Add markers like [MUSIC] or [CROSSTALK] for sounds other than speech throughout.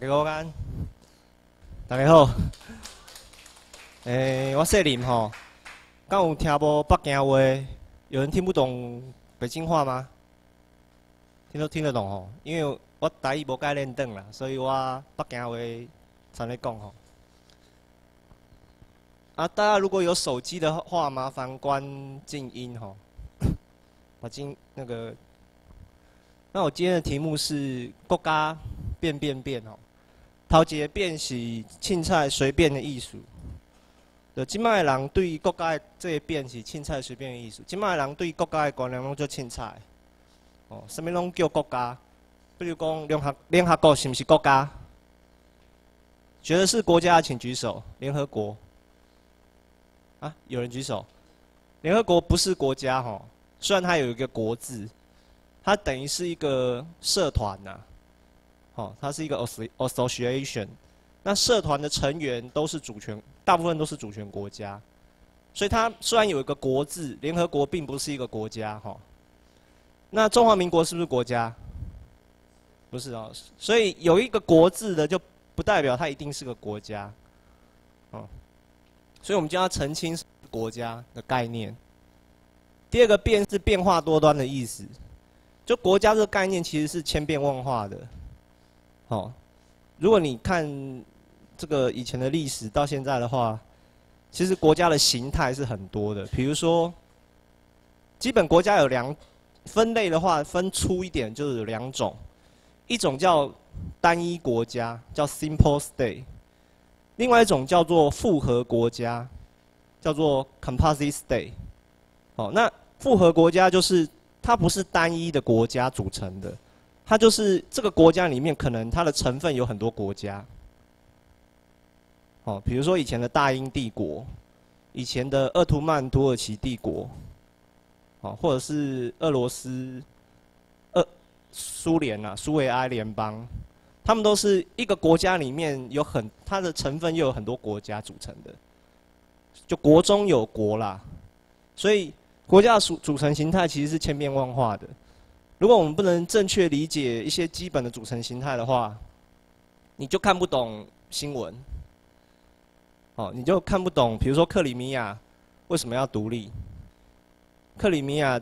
大家安，大家好。诶，我姓林吼，刚有听无北京话？有人听不懂北京话吗？听都听得懂吼，因为我台语无改练转啦，所以我北京话常咧讲吼。啊，大家如果有手机的话，麻烦关静音吼。[COUGHS] 把静那个，那我今天的题目是国家变变变陶杰变是凊彩随便的艺术。就即卖人对国家的这个变是凊彩随便的艺术。即卖人对国家的观念拢做凊彩。哦，什么拢叫国家？比如讲联合联合国是毋是国家？觉得是国家请举手。联合国。啊，有人举手。联合国不是国家吼，虽然它有一个国字，它等于是一个社团呐。哦，它是一个 association，那社团的成员都是主权，大部分都是主权国家，所以它虽然有一个国字，联合国并不是一个国家哈。那中华民国是不是国家？不是哦，所以有一个国字的就不代表它一定是个国家，哦，所以我们就要澄清国家的概念。第二个变是变化多端的意思，就国家这个概念其实是千变万化的。哦，如果你看这个以前的历史到现在的话，其实国家的形态是很多的。比如说，基本国家有两分类的话，分粗一点就是有两种，一种叫单一国家，叫 simple state；另外一种叫做复合国家，叫做 composite state。哦，那复合国家就是它不是单一的国家组成的。它就是这个国家里面，可能它的成分有很多国家。哦，比如说以前的大英帝国，以前的鄂图曼土耳其帝国，哦，或者是俄罗斯、俄苏联啊，苏维埃联邦，他们都是一个国家里面有很它的成分又有很多国家组成的，就国中有国啦。所以国家的组组成形态其实是千变万化的。如果我们不能正确理解一些基本的组成形态的话，你就看不懂新闻。哦，你就看不懂，比如说克里米亚为什么要独立？克里米亚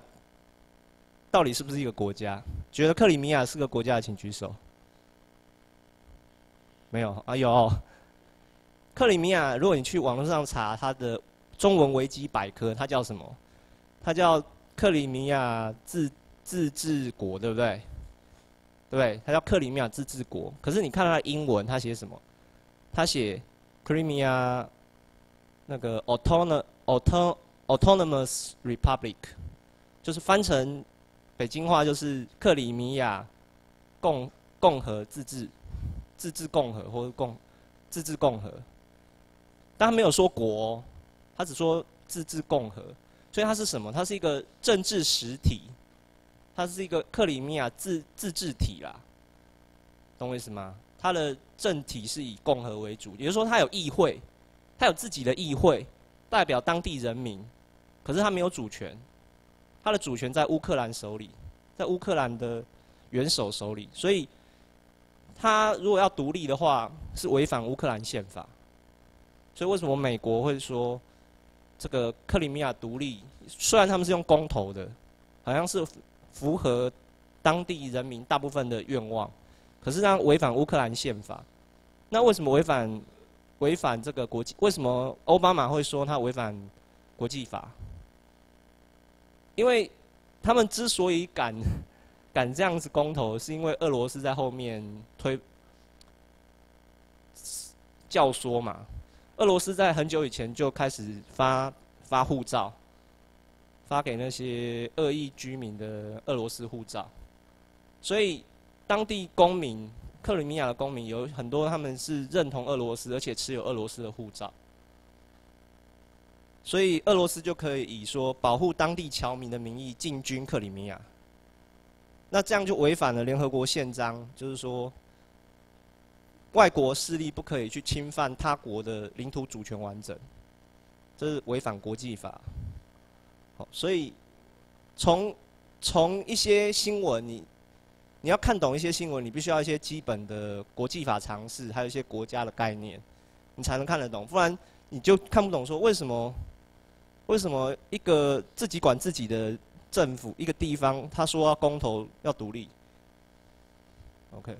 到底是不是一个国家？觉得克里米亚是个国家的，请举手。没有啊，有。克里米亚，如果你去网络上查它的中文维基百科，它叫什么？它叫克里米亚自。自治国对不对？对不对？它叫克里米亚自治国。可是你看它的英文，它写什么？它写 Crimea 那个 autonomous autonomous republic，就是翻成北京话就是克里米亚共共和自治自治共和或者共自治共和。但他没有说国，他只说自治共和。所以它是什么？它是一个政治实体。它是一个克里米亚自自治体啦，懂我意思吗？它的政体是以共和为主，也就是说，它有议会，它有自己的议会，代表当地人民，可是它没有主权，它的主权在乌克兰手里，在乌克兰的元首手里，所以，它如果要独立的话，是违反乌克兰宪法。所以为什么美国会说这个克里米亚独立？虽然他们是用公投的，好像是。符合当地人民大部分的愿望，可是呢违反乌克兰宪法。那为什么违反违反这个国际？为什么奥巴马会说他违反国际法？因为他们之所以敢 [LAUGHS] 敢这样子公投，是因为俄罗斯在后面推教唆嘛。俄罗斯在很久以前就开始发发护照。发给那些恶意居民的俄罗斯护照，所以当地公民克里米亚的公民有很多，他们是认同俄罗斯，而且持有俄罗斯的护照，所以俄罗斯就可以以说保护当地侨民的名义进军克里米亚。那这样就违反了联合国宪章，就是说外国势力不可以去侵犯他国的领土主权完整，这是违反国际法。所以，从从一些新闻，你你要看懂一些新闻，你必须要一些基本的国际法常识，还有一些国家的概念，你才能看得懂。不然你就看不懂说为什么为什么一个自己管自己的政府一个地方，他说要公投要独立。OK。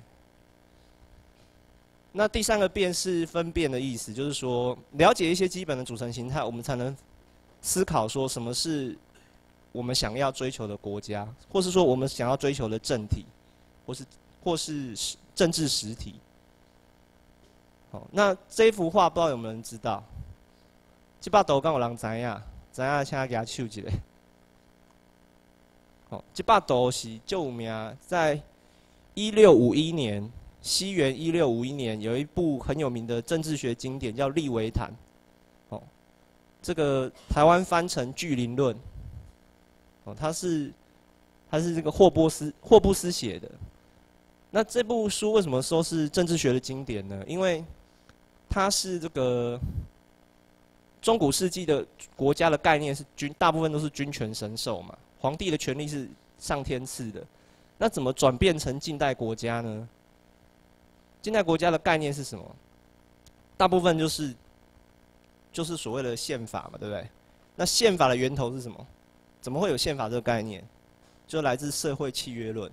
那第三个辨是分辨的意思，就是说了解一些基本的组成形态，我们才能思考说什么是我们想要追求的国家，或是说我们想要追求的政体，或是或是政治实体。好，那这幅画不知道有没有人知道？这把刀刚有人知呀？知呀？请给他秀一下。好，这把刀是救命，在一六五一年。西元一六五一年，有一部很有名的政治学经典叫《利维坦》，这个台湾翻成《巨灵论》，哦，他是他是这个霍波斯霍布斯写的。那这部书为什么说是政治学的经典呢？因为它是这个中古世纪的国家的概念是君，大部分都是君权神授嘛，皇帝的权力是上天赐的。那怎么转变成近代国家呢？近代国家的概念是什么？大部分就是，就是所谓的宪法嘛，对不对？那宪法的源头是什么？怎么会有宪法这个概念？就来自社会契约论。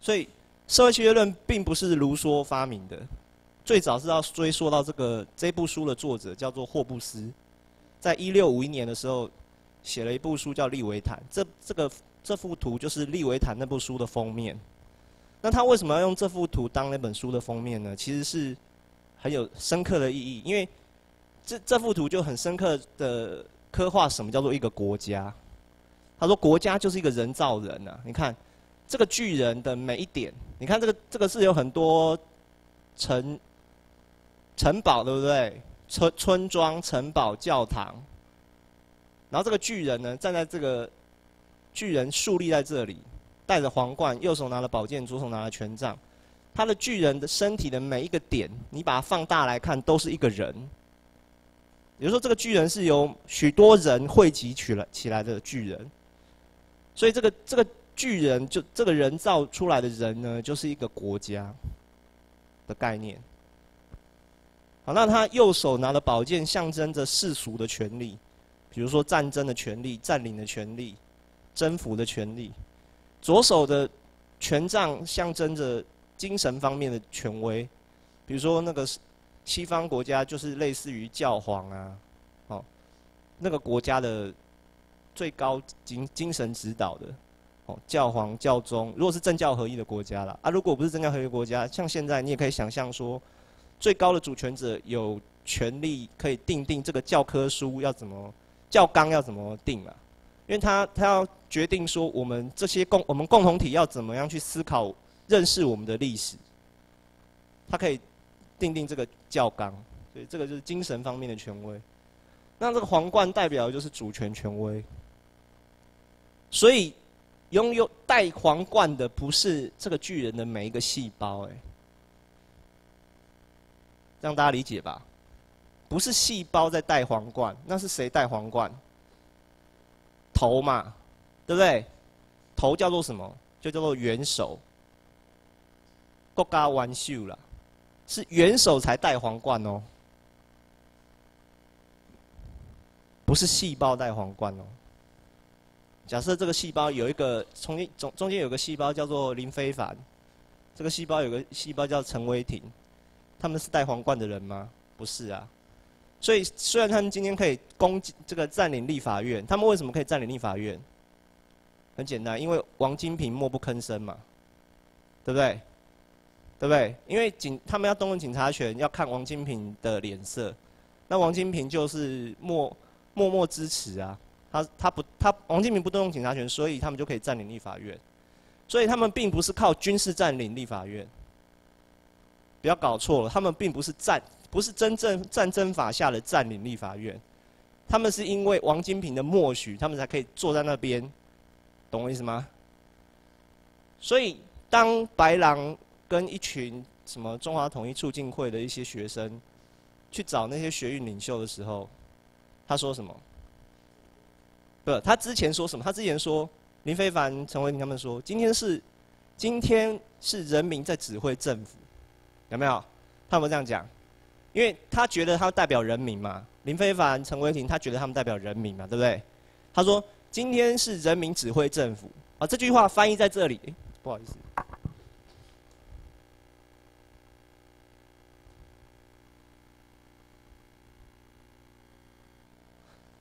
所以，社会契约论并不是卢梭发明的，最早是要追溯到这个这部书的作者叫做霍布斯，在一六五一年的时候写了一部书叫《利维坦》，这这个这幅图就是《利维坦》那部书的封面。那他为什么要用这幅图当那本书的封面呢？其实是很有深刻的意义，因为这这幅图就很深刻的刻画什么叫做一个国家。他说国家就是一个人造人呐，你看这个巨人的每一点，你看这个这个是有很多城城堡对不对？村村庄、城堡、教堂，然后这个巨人呢站在这个巨人竖立在这里。戴着皇冠，右手拿了宝剑，左手拿了权杖。他的巨人的身体的每一个点，你把它放大来看，都是一个人。比如说，这个巨人是由许多人汇集起来起来的巨人。所以，这个这个巨人就这个人造出来的人呢，就是一个国家的概念。好，那他右手拿的宝剑，象征着世俗的权利，比如说战争的权利、占领的权利、征服的权利。左手的权杖象征着精神方面的权威，比如说那个西方国家就是类似于教皇啊，哦，那个国家的最高精精神指导的，哦，教皇教宗，如果是政教合一的国家啦，啊，如果不是政教合一国家，像现在你也可以想象说，最高的主权者有权利可以定定这个教科书要怎么教纲要怎么定啊。因为他他要决定说，我们这些共我们共同体要怎么样去思考、认识我们的历史，他可以定定这个教纲，所以这个就是精神方面的权威。那这个皇冠代表的就是主权权威，所以拥有戴皇冠的不是这个巨人的每一个细胞，哎，让大家理解吧，不是细胞在戴皇冠，那是谁戴皇冠？头嘛，对不对？头叫做什么？就叫做元首。国家完秀了，是元首才戴皇冠哦，不是细胞戴皇冠哦。假设这个细胞有一个中间中中间有个细胞叫做林非凡，这个细胞有个细胞叫陈威霆，他们是戴皇冠的人吗？不是啊。所以，虽然他们今天可以攻击这个占领立法院，他们为什么可以占领立法院？很简单，因为王金平默不吭声嘛，对不对？对不对？因为警他们要动用警察权，要看王金平的脸色，那王金平就是默默默支持啊，他他不他王金平不动用警察权，所以他们就可以占领立法院，所以他们并不是靠军事占领立法院，不要搞错了，他们并不是占。不是真正战争法下的占领立法院，他们是因为王金平的默许，他们才可以坐在那边，懂我意思吗？所以当白狼跟一群什么中华统一促进会的一些学生去找那些学运领袖的时候，他说什么？不，他之前说什么？他之前说林非凡、陈伟霆他们说，今天是今天是人民在指挥政府，有没有？他有没有这样讲？因为他觉得他代表人民嘛，林非凡、陈伟霆，他觉得他们代表人民嘛，对不对？他说今天是人民指挥政府啊，这句话翻译在这里，不好意思。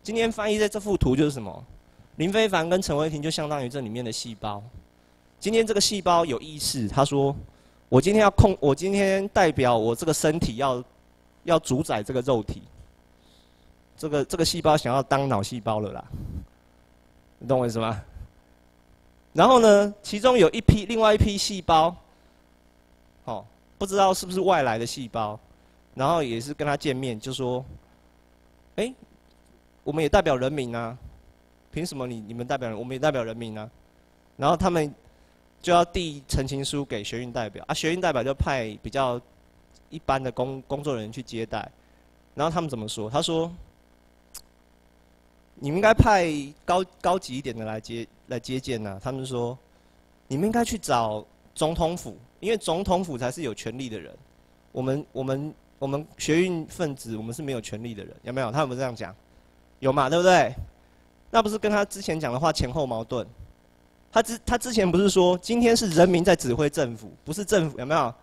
今天翻译在这幅图就是什么？林非凡跟陈伟霆就相当于这里面的细胞。今天这个细胞有意识，他说：“我今天要控，我今天代表我这个身体要要主宰这个肉体。这个这个细胞想要当脑细胞了啦，你懂我意思吗？然后呢，其中有一批另外一批细胞，哦，不知道是不是外来的细胞，然后也是跟他见面，就说：，哎。”我们也代表人民啊，凭什么你你们代表人，我们也代表人民啊？然后他们就要递陈情书给学运代表，啊，学运代表就派比较一般的工工作人员去接待。然后他们怎么说？他说：“你们应该派高高级一点的来接来接见呐。”他们说：“你们应该去找总统府，因为总统府才是有权利的人。我们我们我们学运分子，我们是没有权利的人，有没有？他有没有这样讲？”有嘛，对不对？那不是跟他之前讲的话前后矛盾？他之他之前不是说今天是人民在指挥政府，不是政府有没有？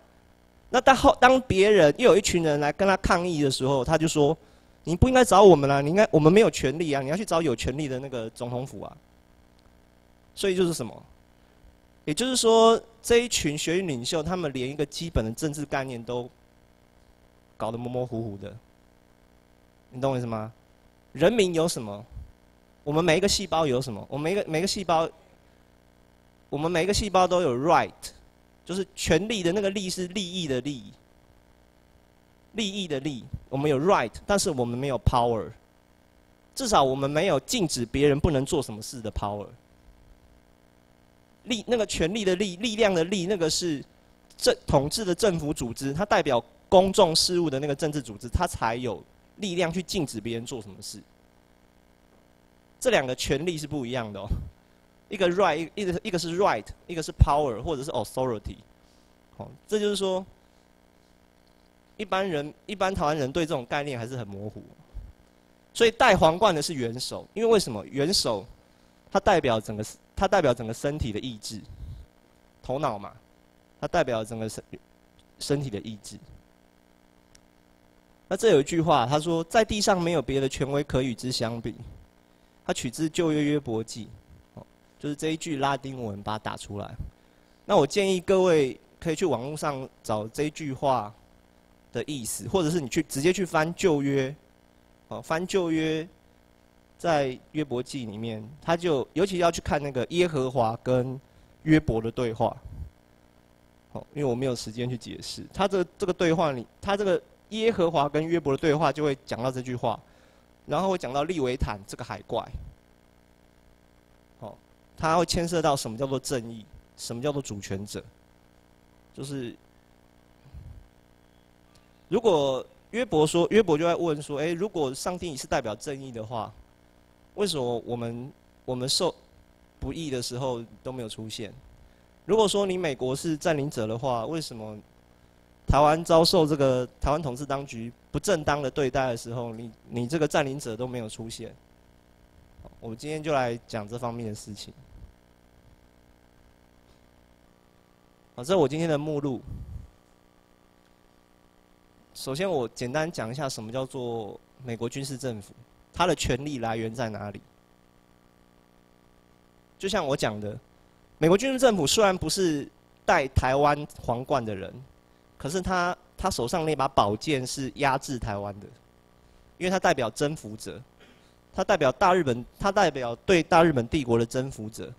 那当后当别人又有一群人来跟他抗议的时候，他就说：你不应该找我们啦，你应该我们没有权利啊，你要去找有权利的那个总统府啊。所以就是什么？也就是说，这一群学运领袖，他们连一个基本的政治概念都搞得模模糊糊的。你懂我意思吗？人民有什么？我们每一个细胞有什么？我们每个每个细胞，我们每一个细胞都有 right，就是权利的那个利是利益的利，利益的利。我们有 right，但是我们没有 power。至少我们没有禁止别人不能做什么事的 power。力那个权力的力，力量的力，那个是政统治的政府组织，它代表公众事务的那个政治组织，它才有。力量去禁止别人做什么事，这两个权利是不一样的哦。一个 right，一个一个是 right，一个是 power 或者是 authority。好，这就是说，一般人一般台湾人对这种概念还是很模糊。所以戴皇冠的是元首，因为为什么元首？它代表整个，它代表整个身体的意志，头脑嘛，它代表整个身身体的意志。那这有一句话，他说：“在地上没有别的权威可与之相比。”他取自旧约约伯记，哦，就是这一句拉丁文，把它打出来。那我建议各位可以去网络上找这句话的意思，或者是你去直接去翻旧约，哦，翻旧约，在约伯记里面，他就尤其要去看那个耶和华跟约伯的对话，哦，因为我没有时间去解释他这个这个对话里，他这个。耶和华跟约伯的对话就会讲到这句话，然后会讲到利维坦这个海怪，哦，他会牵涉到什么叫做正义，什么叫做主权者，就是如果约伯说，约伯就在问说，哎，如果上帝是代表正义的话，为什么我们我们受不义的时候都没有出现？如果说你美国是占领者的话，为什么？台湾遭受这个台湾统治当局不正当的对待的时候，你你这个占领者都没有出现。我今天就来讲这方面的事情。好，这是我今天的目录。首先，我简单讲一下什么叫做美国军事政府，它的权力来源在哪里？就像我讲的，美国军事政府虽然不是戴台湾皇冠的人。可是他他手上那把宝剑是压制台湾的，因为他代表征服者，他代表大日本，他代表对大日本帝国的征服者，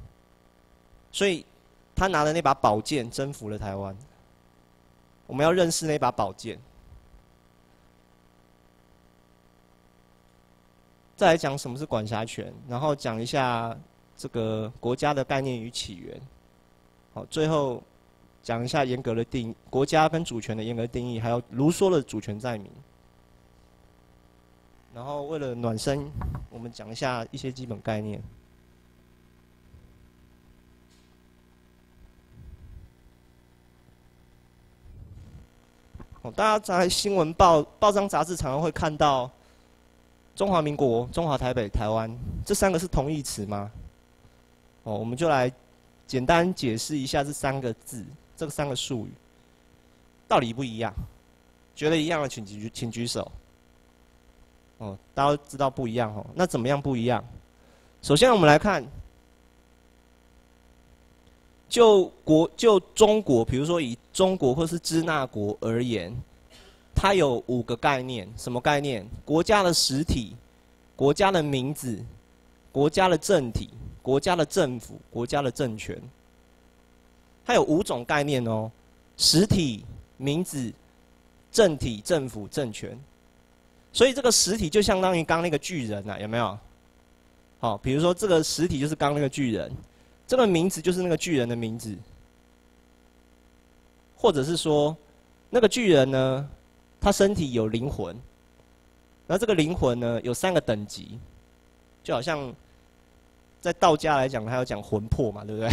所以他拿的那把宝剑征服了台湾。我们要认识那把宝剑。再来讲什么是管辖权，然后讲一下这个国家的概念与起源。好，最后。讲一下严格的定义国家跟主权的严格定义还有卢梭的主权在民。然后为了暖身我们讲一下一些基本概念。哦大家在新闻报报章杂志常常会看到中华民国中华台北台湾这三个是同义词吗？哦我们就来简单解释一下这三个字。这三个术语，到底不一样？觉得一样的请举请举手。哦，大家都知道不一样哦。那怎么样不一样？首先我们来看。就国就中国，比如说以中国或是支那国而言，它有五个概念，什么概念？国家的实体、国家的名字、国家的政体、国家的政府、国家的政权。它有五种概念哦：实体、名字、政体、政府、政权。所以这个实体就相当于刚那个巨人呐，有没有？好，比如说这个实体就是刚那个巨人。这个名字就是那个巨人的名字，或者是说，那个巨人呢，他身体有灵魂，那这个灵魂呢有三个等级，就好像在道家来讲，他要讲魂魄嘛，对不对？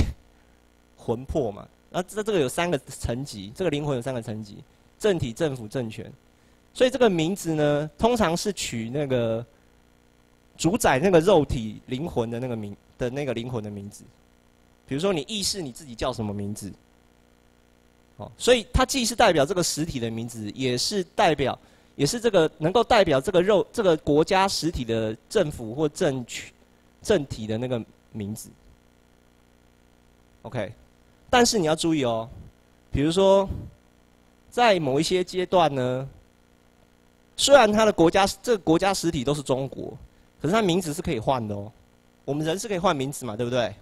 魂魄嘛，那这这个有三个层级，这个灵魂有三个层级，政体、政府、政权，所以这个名字呢，通常是取那个主宰那个肉体灵魂的那个名的那个灵魂的名字。比如说，你意识你自己叫什么名字？哦，所以它既是代表这个实体的名字，也是代表，也是这个能够代表这个肉这个国家实体的政府或政权政体的那个名字。OK，但是你要注意哦，比如说，在某一些阶段呢，虽然它的国家这个国家实体都是中国，可是它名字是可以换的哦。我们人是可以换名字嘛，对不对？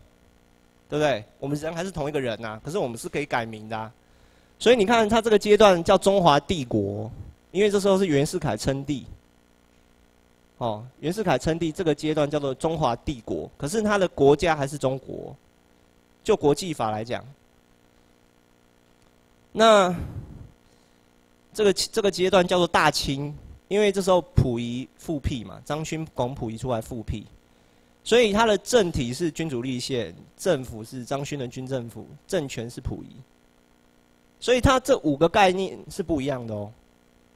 对不对？我们人还是同一个人呐，可是我们是可以改名的，所以你看，他这个阶段叫中华帝国，因为这时候是袁世凯称帝。哦，袁世凯称帝这个阶段叫做中华帝国，可是他的国家还是中国，就国际法来讲。那这个这个阶段叫做大清，因为这时候溥仪复辟嘛，张勋拱溥仪出来复辟。所以他的政体是君主立宪，政府是张勋的军政府，政权是溥仪。所以他这五个概念是不一样的哦。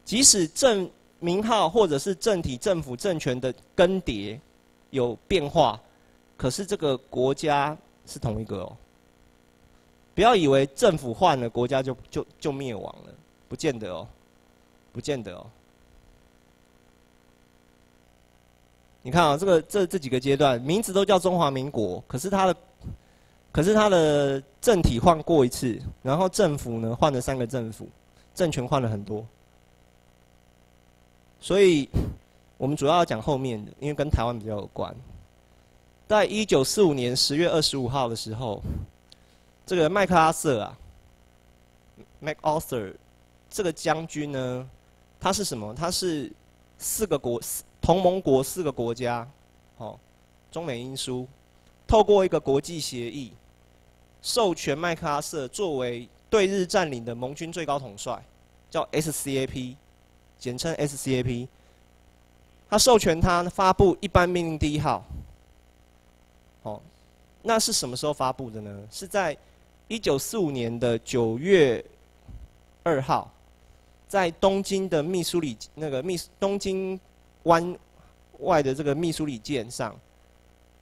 即使政名号或者是政体、政府、政权的更迭有变化，可是这个国家是同一个哦。不要以为政府换了，国家就就就灭亡了，不见得哦，不见得哦。你看啊，这个这这几个阶段名字都叫中华民国，可是它的，可是它的政体换过一次，然后政府呢换了三个政府，政权换了很多，所以我们主要要讲后面的，因为跟台湾比较有关。在一九四五年十月二十五号的时候，这个麦克阿瑟啊，MacArthur 这个将军呢，他是什么？他是四个国。同盟国四个国家，哦，中美英苏，透过一个国际协议，授权麦克阿瑟作为对日占领的盟军最高统帅，叫 SCAP，简称 SCAP。他授权他发布一般命令第一号，哦，那是什么时候发布的呢？是在一九四五年的九月二号，在东京的密苏里那个密东京。湾外的这个密苏里舰上，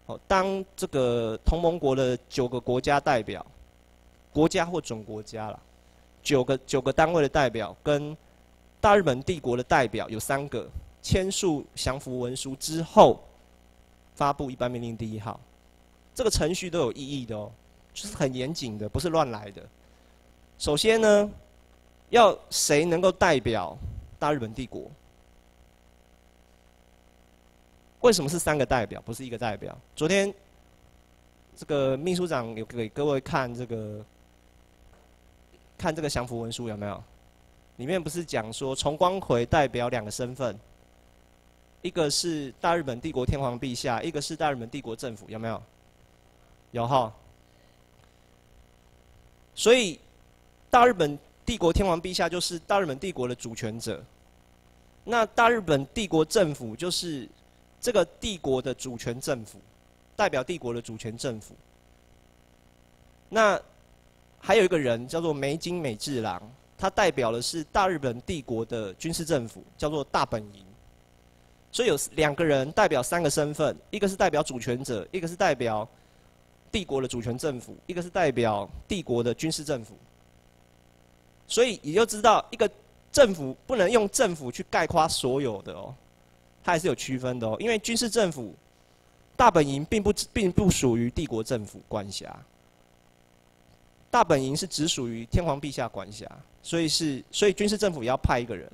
哦，当这个同盟国的九个国家代表，国家或准国家了，九个九个单位的代表跟大日本帝国的代表有三个签署降服文书之后，发布一般命令第一号，这个程序都有意义的哦，就是很严谨的，不是乱来的。首先呢，要谁能够代表大日本帝国？为什么是三个代表，不是一个代表？昨天这个秘书长有给各位看这个，看这个降服文书有没有？里面不是讲说崇光葵代表两个身份，一个是大日本帝国天皇陛下，一个是大日本帝国政府，有没有？有哈。所以大日本帝国天皇陛下就是大日本帝国的主权者，那大日本帝国政府就是。这个帝国的主权政府，代表帝国的主权政府。那还有一个人叫做梅津美治郎，他代表的是大日本帝国的军事政府，叫做大本营。所以有两个人代表三个身份，一个是代表主权者，一个是代表帝国的主权政府，一个是代表帝国的军事政府。所以也就知道，一个政府不能用政府去概括所有的哦，它还是有区分的哦。因为军事政府大本营并不并不属于帝国政府管辖，大本营是只属于天皇陛下管辖，所以是所以军事政府也要派一个人。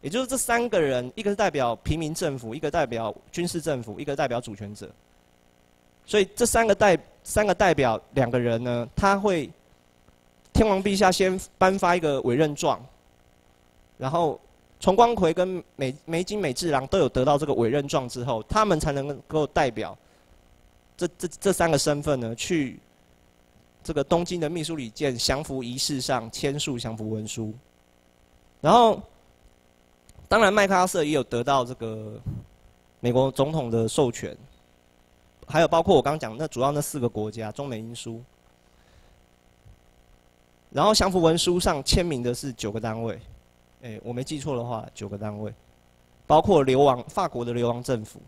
也就是这三个人，一个是代表平民政府，一个代表军事政府，一个代表主权者。所以这三个代三个代表两个人呢，他会天王陛下先颁发一个委任状，然后重光葵跟美美津美治郎都有得到这个委任状之后，他们才能够代表这这这三个身份呢，去这个东京的秘书里见降服仪式上签署降服文书，然后。当然，麦克阿瑟也有得到这个美国总统的授权，还有包括我刚刚讲那主要那四个国家中美英苏，然后降服文书上签名的是九个单位，哎，我没记错的话，九个单位，包括流亡法国的流亡政府，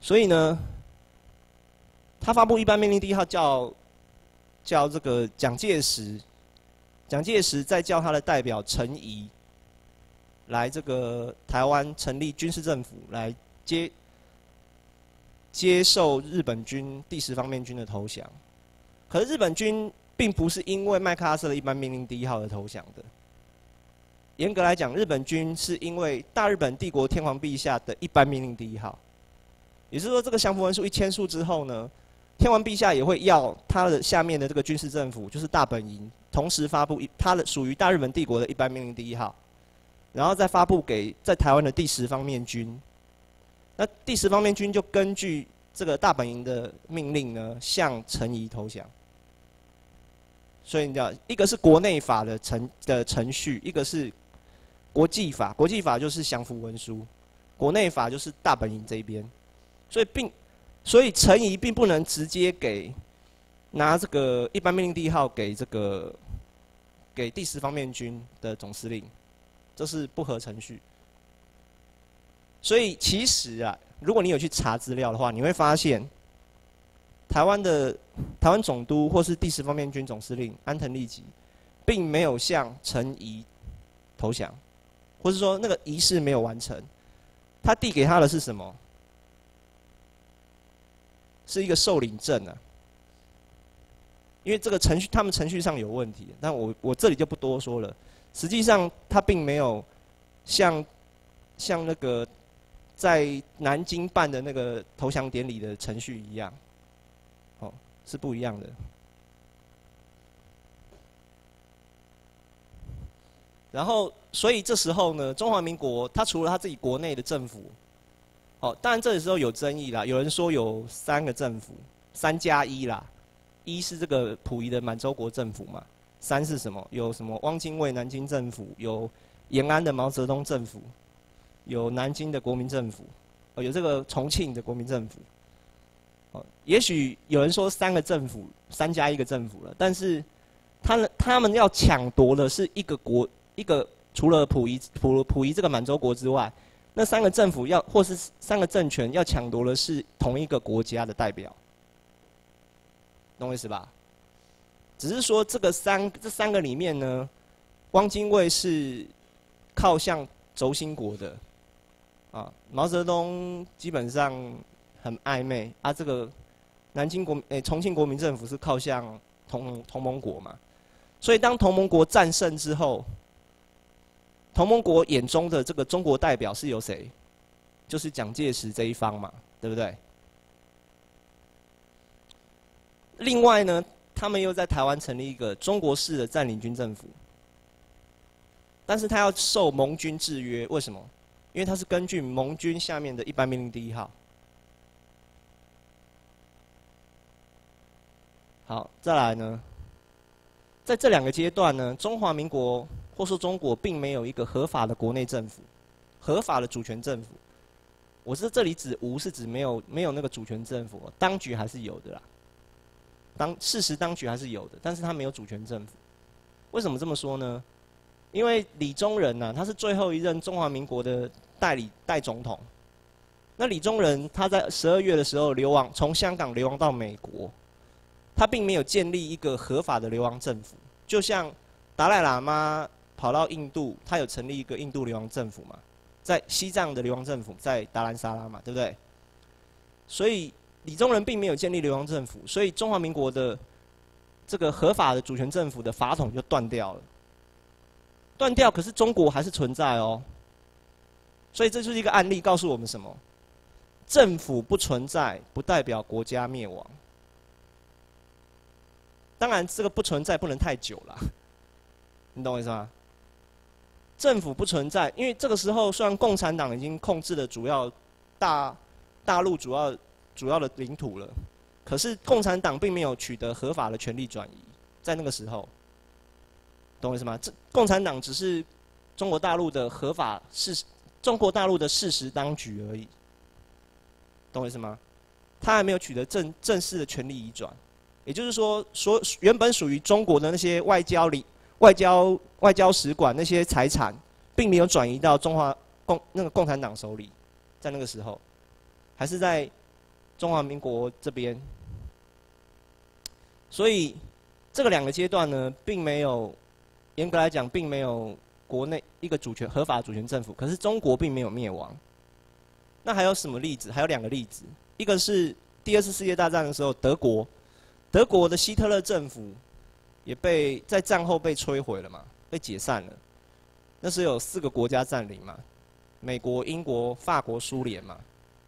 所以呢，他发布一般命令第一号叫叫这个蒋介石，蒋介石再叫他的代表陈仪。来这个台湾成立军事政府，来接接受日本军第十方面军的投降。可是日本军并不是因为麦克阿瑟的一般命令第一号而投降的。严格来讲，日本军是因为大日本帝国天皇陛下的一般命令第一号。也就是说，这个降服文书一签署之后呢，天皇陛下也会要他的下面的这个军事政府，就是大本营，同时发布一他的属于大日本帝国的一般命令第一号。然后再发布给在台湾的第十方面军，那第十方面军就根据这个大本营的命令呢，向陈仪投降。所以你知道，一个是国内法的程的程序，一个是国际法。国际法就是降服文书，国内法就是大本营这边。所以并所以陈仪并不能直接给拿这个一般命令第一号给这个给第十方面军的总司令。这是不合程序，所以其实啊，如果你有去查资料的话，你会发现，台湾的台湾总督或是第十方面军总司令安藤利吉，并没有向陈仪投降，或是说那个仪式没有完成，他递给他的是什么？是一个受领证啊，因为这个程序他们程序上有问题，但我我这里就不多说了。实际上，他并没有像像那个在南京办的那个投降典礼的程序一样，哦，是不一样的。然后，所以这时候呢，中华民国他除了他自己国内的政府，哦，当然这时候有争议啦，有人说有三个政府，三加一啦，一是这个溥仪的满洲国政府嘛。三是什么？有什么？汪精卫南京政府，有延安的毛泽东政府，有南京的国民政府，哦，有这个重庆的国民政府。哦，也许有人说三个政府，三加一个政府了，但是他们他们要抢夺的是一个国，一个除了溥仪溥溥仪这个满洲国之外，那三个政府要或是三个政权要抢夺的是同一个国家的代表，懂我意思吧？只是说这个三这三个里面呢，汪精卫是靠向轴心国的，啊，毛泽东基本上很暧昧啊。这个南京国诶重庆国民政府是靠向同同盟国嘛，所以当同盟国战胜之后，同盟国眼中的这个中国代表是由谁？就是蒋介石这一方嘛，对不对？另外呢？他们又在台湾成立一个中国式的占领军政府，但是他要受盟军制约，为什么？因为他是根据盟军下面的一般命令第一号。好，再来呢，在这两个阶段呢，中华民国或说中国并没有一个合法的国内政府，合法的主权政府。我是这里指无，是指没有没有那个主权政府，当局还是有的啦。当事实当局还是有的，但是他没有主权政府。为什么这么说呢？因为李宗仁呢，他是最后一任中华民国的代理代总统。那李宗仁他在十二月的时候流亡，从香港流亡到美国，他并没有建立一个合法的流亡政府。就像达赖喇嘛跑到印度，他有成立一个印度流亡政府嘛，在西藏的流亡政府在达兰萨拉嘛，对不对？所以李宗仁并没有建立流亡政府，所以中华民国的这个合法的主权政府的法统就断掉了。断掉，可是中国还是存在哦。所以这就是一个案例，告诉我们什么？政府不存在，不代表国家灭亡。当然，这个不存在不能太久了，[LAUGHS] 你懂我意思吗？政府不存在，因为这个时候虽然共产党已经控制了主要大大陆主要主要的领土了，可是共产党并没有取得合法的权利转移，在那个时候，懂我意思吗？这共产党只是中国大陆的合法事实，中国大陆的事实当局而已。懂我意思吗？他还没有取得正正式的权利移转，也就是说，所原本属于中国的那些外交里外交外交使馆那些财产，并没有转移到中华共那个共产党手里，在那个时候，还是在中华民国这边。所以这个两个阶段呢，并没有严格来讲，并没有国内一个主权合法的主权政府，可是中国并没有灭亡。那还有什么例子？还有两个例子，一个是第二次世界大战的时候，德国，德国的希特勒政府也被在战后被摧毁了嘛，被解散了。那时有四个国家占领嘛，美国、英国、法国、苏联嘛，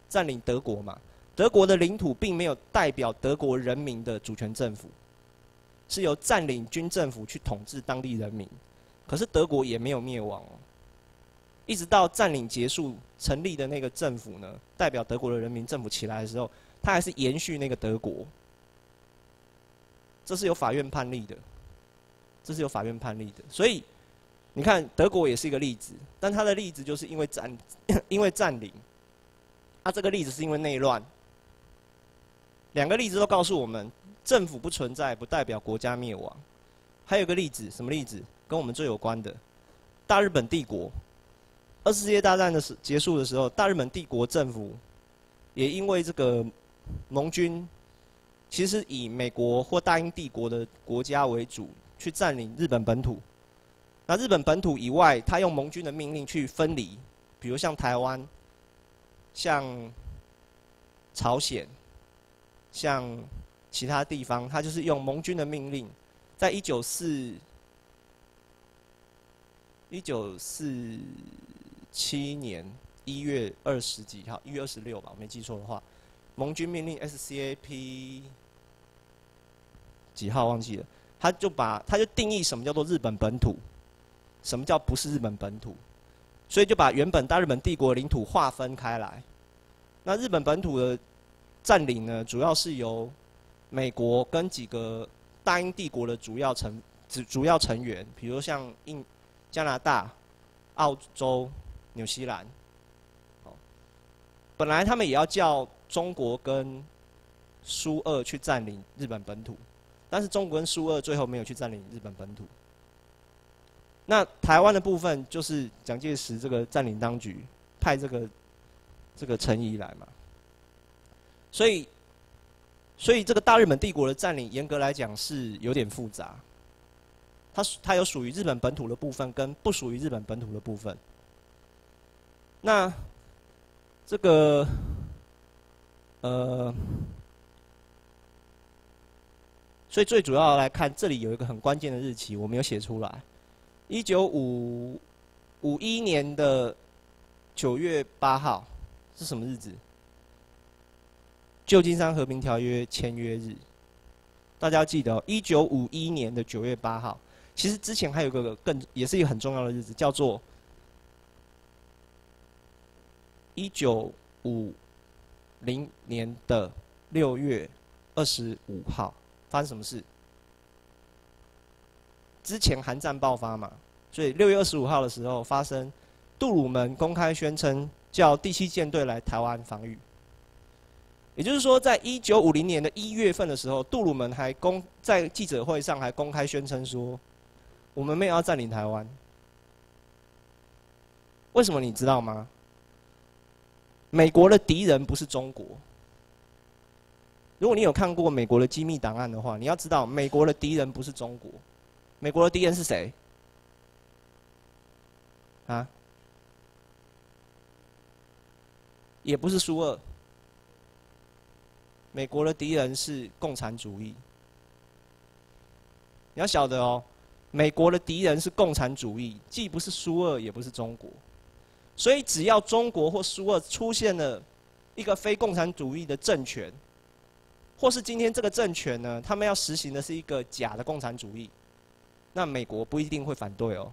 占领德国嘛。德国的领土并没有代表德国人民的主权政府，是由占领军政府去统治当地人民。可是德国也没有灭亡哦。一直到占领结束成立的那个政府呢，代表德国的人民政府起来的时候，他还是延续那个德国。这是有法院判例的，这是有法院判例的。所以你看，德国也是一个例子，但他的例子就是因为占，[COUGHS] 因为占领。啊，这个例子是因为内乱。两个例子都告诉我们，政府不存在不代表国家灭亡。还有个例子，什么例子？跟我们最有关的，大日本帝国。二次世界大战的时结束的时候，大日本帝国政府也因为这个盟军，其实以美国或大英帝国的国家为主，去占领日本本土。那日本本土以外，他用盟军的命令去分离，比如像台湾、像朝鲜、像其他地方，他就是用盟军的命令，在一九四一九四。七年一月二十几号，一月二十六吧，我没记错的话，盟军命令 SCAP 几号忘记了，他就把他就定义什么叫做日本本土，什么叫不是日本本土，所以就把原本大日本帝国领土划分开来。那日本本土的占领呢，主要是由美国跟几个大英帝国的主要成主主要成员，比如像印加拿大、澳洲。纽西兰，哦，本来他们也要叫中国跟苏俄去占领日本本土，但是中国跟苏俄最后没有去占领日本本土。那台湾的部分就是蒋介石这个占领当局派这个这个陈仪来嘛，所以所以这个大日本帝国的占领，严格来讲是有点复杂，它它有属于日本本土的部分，跟不属于日本本土的部分。那这个呃，所以最主要来看，这里有一个很关键的日期，我没有写出来。一九五五一年的九月八号是什么日子？旧金山和平条约签约日。大家要记得，一九五一年的九月八号，其实之前还有个更也是一个很重要的日子，叫做。一九五零年的六月二十五号，发生什么事？之前韩战爆发嘛，所以六月二十五号的时候发生，杜鲁门公开宣称叫第七舰队来台湾防御。也就是说，在一九五零年的一月份的时候，杜鲁门还公在记者会上还公开宣称说，我们没有要占领台湾。为什么你知道吗？美国的敌人不是中国。如果你有看过美国的机密档案的话，你要知道美国的敌人不是中国，美国的敌人是谁？啊？也不是苏俄。美国的敌人是共产主义。你要晓得哦，美国的敌人是共产主义，既不是苏俄，也不是中国。所以，只要中国或苏俄出现了一个非共产主义的政权，或是今天这个政权呢，他们要实行的是一个假的共产主义，那美国不一定会反对哦。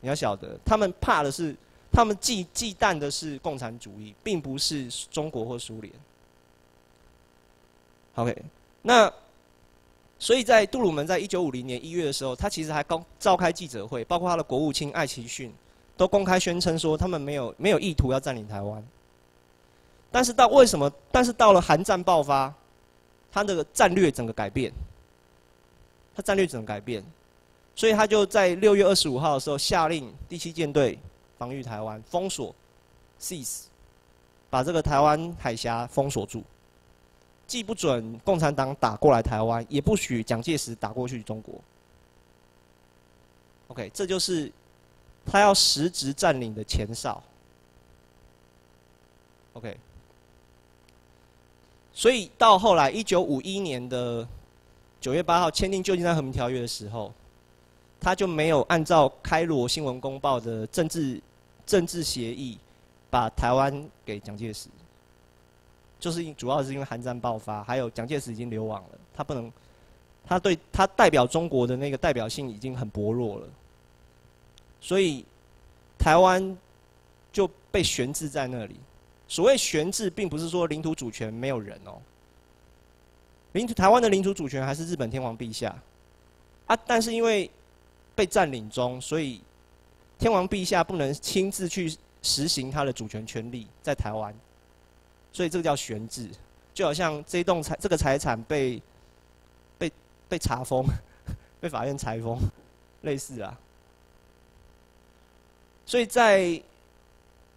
你要晓得，他们怕的是，他们忌忌惮的是共产主义，并不是中国或苏联。OK，那所以在杜鲁门在一九五零年一月的时候，他其实还刚召开记者会，包括他的国务卿艾奇逊都公开宣称说，他们没有没有意图要占领台湾。但是到为什么？但是到了韩战爆发，他的战略整个改变，他战略整个改变，所以他就在六月二十五号的时候下令第七舰队防御台湾，封锁，seize，把这个台湾海峡封锁住，既不准共产党打过来台湾，也不许蒋介石打过去中国。OK，这就是他要实质占领的前哨。OK。所以到后来，一九五一年的九月八号签订旧金山和平条约的时候，他就没有按照开罗新闻公报的政治政治协议，把台湾给蒋介石。就是因主要是因为韩战爆发，还有蒋介石已经流亡了，他不能，他对他代表中国的那个代表性已经很薄弱了，所以台湾就被悬置在那里。所谓悬置，并不是说领土主权没有人哦。领土台湾的领土主权还是日本天皇陛下，啊，但是因为被占领中，所以天皇陛下不能亲自去实行他的主权权利在台湾，所以这个叫悬置，就好像这栋财这个财产被被被查封，[LAUGHS] 被法院裁封，类似啊。所以在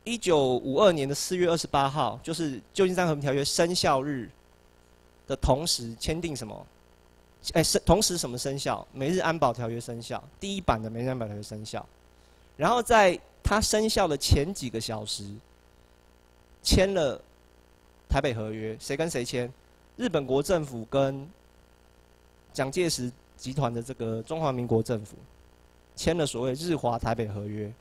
一九五二年的四月二十八号，就是旧金山和平条约生效日的同时，签订什么？哎，生同时什么生效？美日安保条约生效，第一版的美日安保条约生效。然后在它生效的前几个小时，签了台北合约。谁跟谁签？日本国政府跟蒋介石集团的这个中华民国政府签了所谓日华台北合约。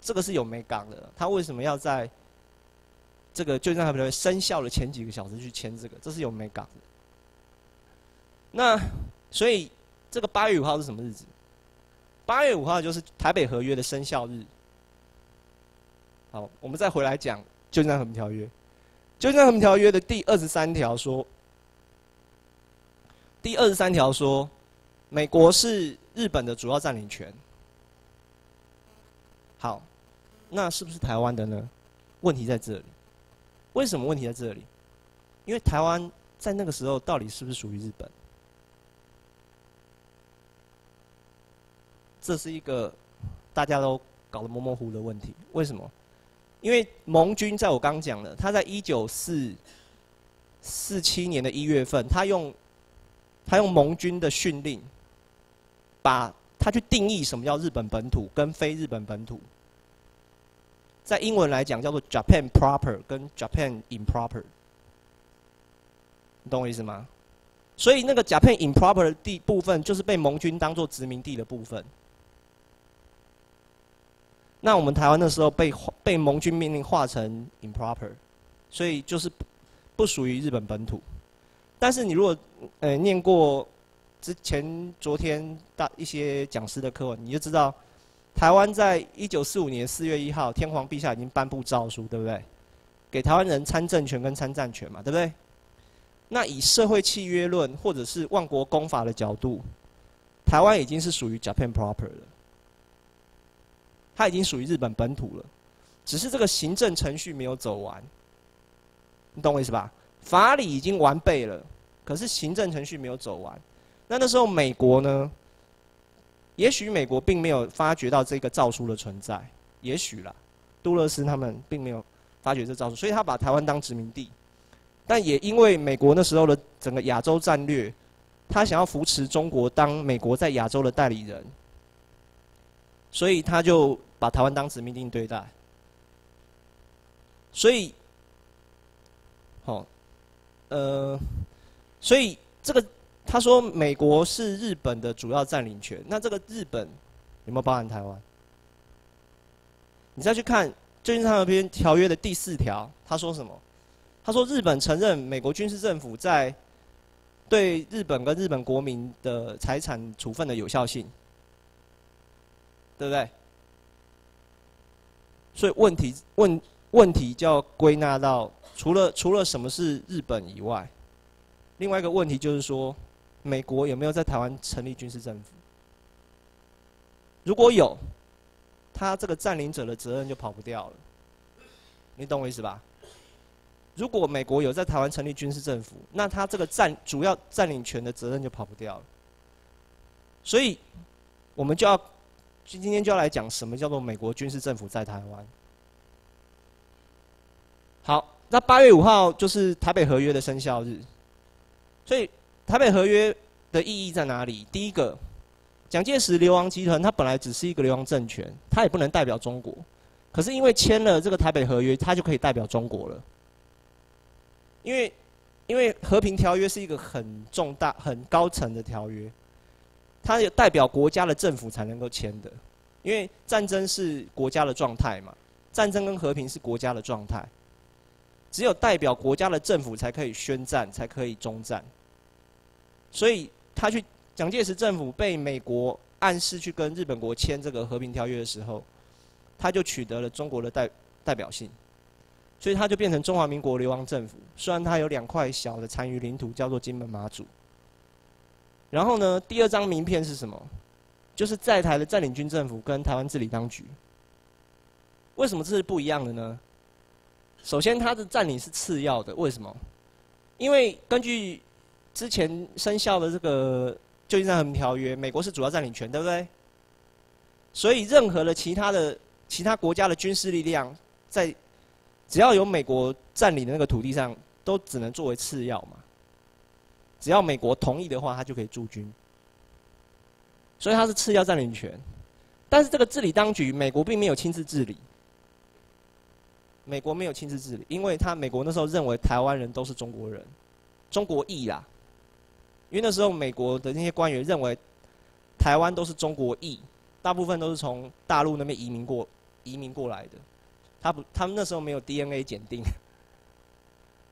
这个是有美港的，他为什么要在这个旧金山和平条约生效的前几个小时去签这个？这是有没港的。那所以这个八月五号是什么日子？八月五号就是台北合约的生效日。好，我们再回来讲旧金山和平条约。旧金山和平条约的第二十三条说，第二十三条说，美国是日本的主要占领权。好。那是不是台湾的呢？问题在这里。为什么问题在这里？因为台湾在那个时候到底是不是属于日本？这是一个大家都搞得模模糊糊的问题。为什么？因为盟军在我刚讲的，他在一九四四七年的一月份，他用他用盟军的训令，把他去定义什么叫日本本土跟非日本本土。在英文来讲，叫做 Japan proper 跟 Japan improper，你懂我意思吗？所以那个 Japan improper 的地部分，就是被盟军当做殖民地的部分。那我们台湾那时候被被盟军命令划成 improper，所以就是不属于日本本土。但是你如果呃念过之前昨天大一些讲师的课文，你就知道。台湾在一九四五年四月一号，天皇陛下已经颁布诏书，对不对？给台湾人参政权跟参战权嘛，对不对？那以社会契约论或者是万国公法的角度，台湾已经是属于 Japan proper 了，它已经属于日本本土了，只是这个行政程序没有走完，你懂我意思吧？法理已经完备了，可是行政程序没有走完。那那时候美国呢？也许美国并没有发觉到这个诏书的存在，也许啦，杜勒斯他们并没有发觉这诏书，所以他把台湾当殖民地。但也因为美国那时候的整个亚洲战略，他想要扶持中国当美国在亚洲的代理人，所以他就把台湾当殖民地对待。所以，好，呃，所以这个他说美国是日本的主要占领权，那这个日本有没有包含台湾？你再去看《旧金山和平条约》的第四条，他说什么？他说：“日本承认美国军事政府在对日本跟日本国民的财产处分的有效性，对不对？所以问题问问题就要归纳到除了除了什么是日本以外，另外一个问题就是说，美国有没有在台湾成立军事政府？如果有，他这个占领者的责任就跑不掉了。你懂我意思吧？”如果美国有在台湾成立军事政府，那他这个占主要占领权的责任就跑不掉了。所以，我们就要今今天就要来讲什么叫做美国军事政府在台湾。好，那八月五号就是台北合约的生效日。所以，台北合约的意义在哪里？第一个，蒋介石流亡集团，它本来只是一个流亡政权，它也不能代表中国。可是因为签了这个台北合约，它就可以代表中国了。因为，因为和平条约是一个很重大、很高层的条约，它有代表国家的政府才能够签的。因为战争是国家的状态嘛，战争跟和平是国家的状态，只有代表国家的政府才可以宣战，才可以终战。所以他去蒋介石政府被美国暗示去跟日本国签这个和平条约的时候，他就取得了中国的代代表性。所以他就变成中华民国流亡政府。虽然他有两块小的残余领土，叫做金门、马祖。然后呢，第二张名片是什么？就是在台的占领军政府跟台湾治理当局。为什么这是不一样的呢？首先，它的占领是次要的。为什么？因为根据之前生效的这个《旧金山和平条约》，美国是主要占领权，对不对？所以，任何的其他的其他国家的军事力量在只要有美国占领的那个土地上，都只能作为次要嘛。只要美国同意的话，他就可以驻军。所以他是次要占领权，但是这个治理当局，美国并没有亲自治理。美国没有亲自治理，因为他美国那时候认为台湾人都是中国人，中国裔啦。因为那时候美国的那些官员认为，台湾都是中国裔，大部分都是从大陆那边移民过移民过来的。他不，他们那时候没有 DNA 检定，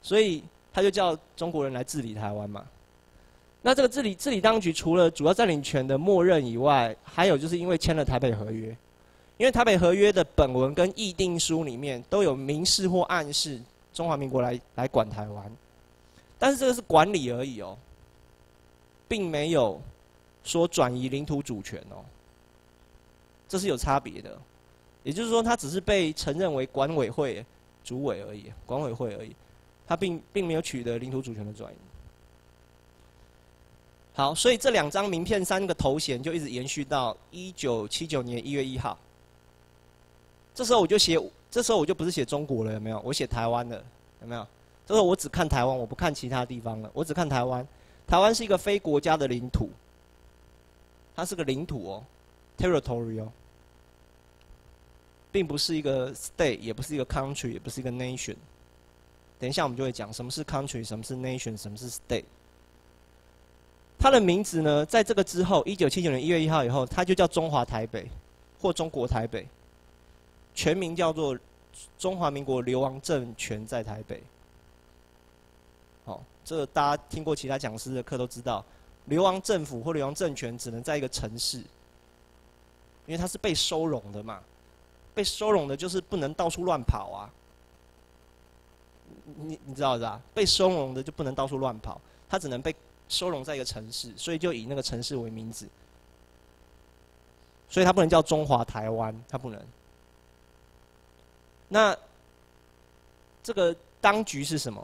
所以他就叫中国人来治理台湾嘛。那这个治理治理当局除了主要占领权的默认以外，还有就是因为签了台北合约，因为台北合约的本文跟议定书里面都有明示或暗示中华民国来来管台湾，但是这个是管理而已哦，并没有说转移领土主权哦，这是有差别的。也就是说，他只是被承认为管委会主委而已，管委会而已，他并并没有取得领土主权的转移。好，所以这两张名片三个头衔就一直延续到一九七九年一月一号。这时候我就写，这时候我就不是写中国了，有没有？我写台湾的，有没有？这时候我只看台湾，我不看其他地方了，我只看台湾。台湾是一个非国家的领土，它是个领土哦，territory 哦。并不是一个 state，也不是一个 country，也不是一个 nation。等一下我们就会讲什么是 country，什么是 nation，什么是 state。它的名字呢，在这个之后，一九七九年一月一号以后，它就叫中华台北，或中国台北。全名叫做中华民国流亡政权在台北。好，这个大家听过其他讲师的课都知道，流亡政府或流亡政权只能在一个城市，因为它是被收容的嘛。被收容的，就是不能到处乱跑啊！你你知道是吧？被收容的就不能到处乱跑，他只能被收容在一个城市，所以就以那个城市为名字。所以他不能叫中华台湾，他不能。那这个当局是什么？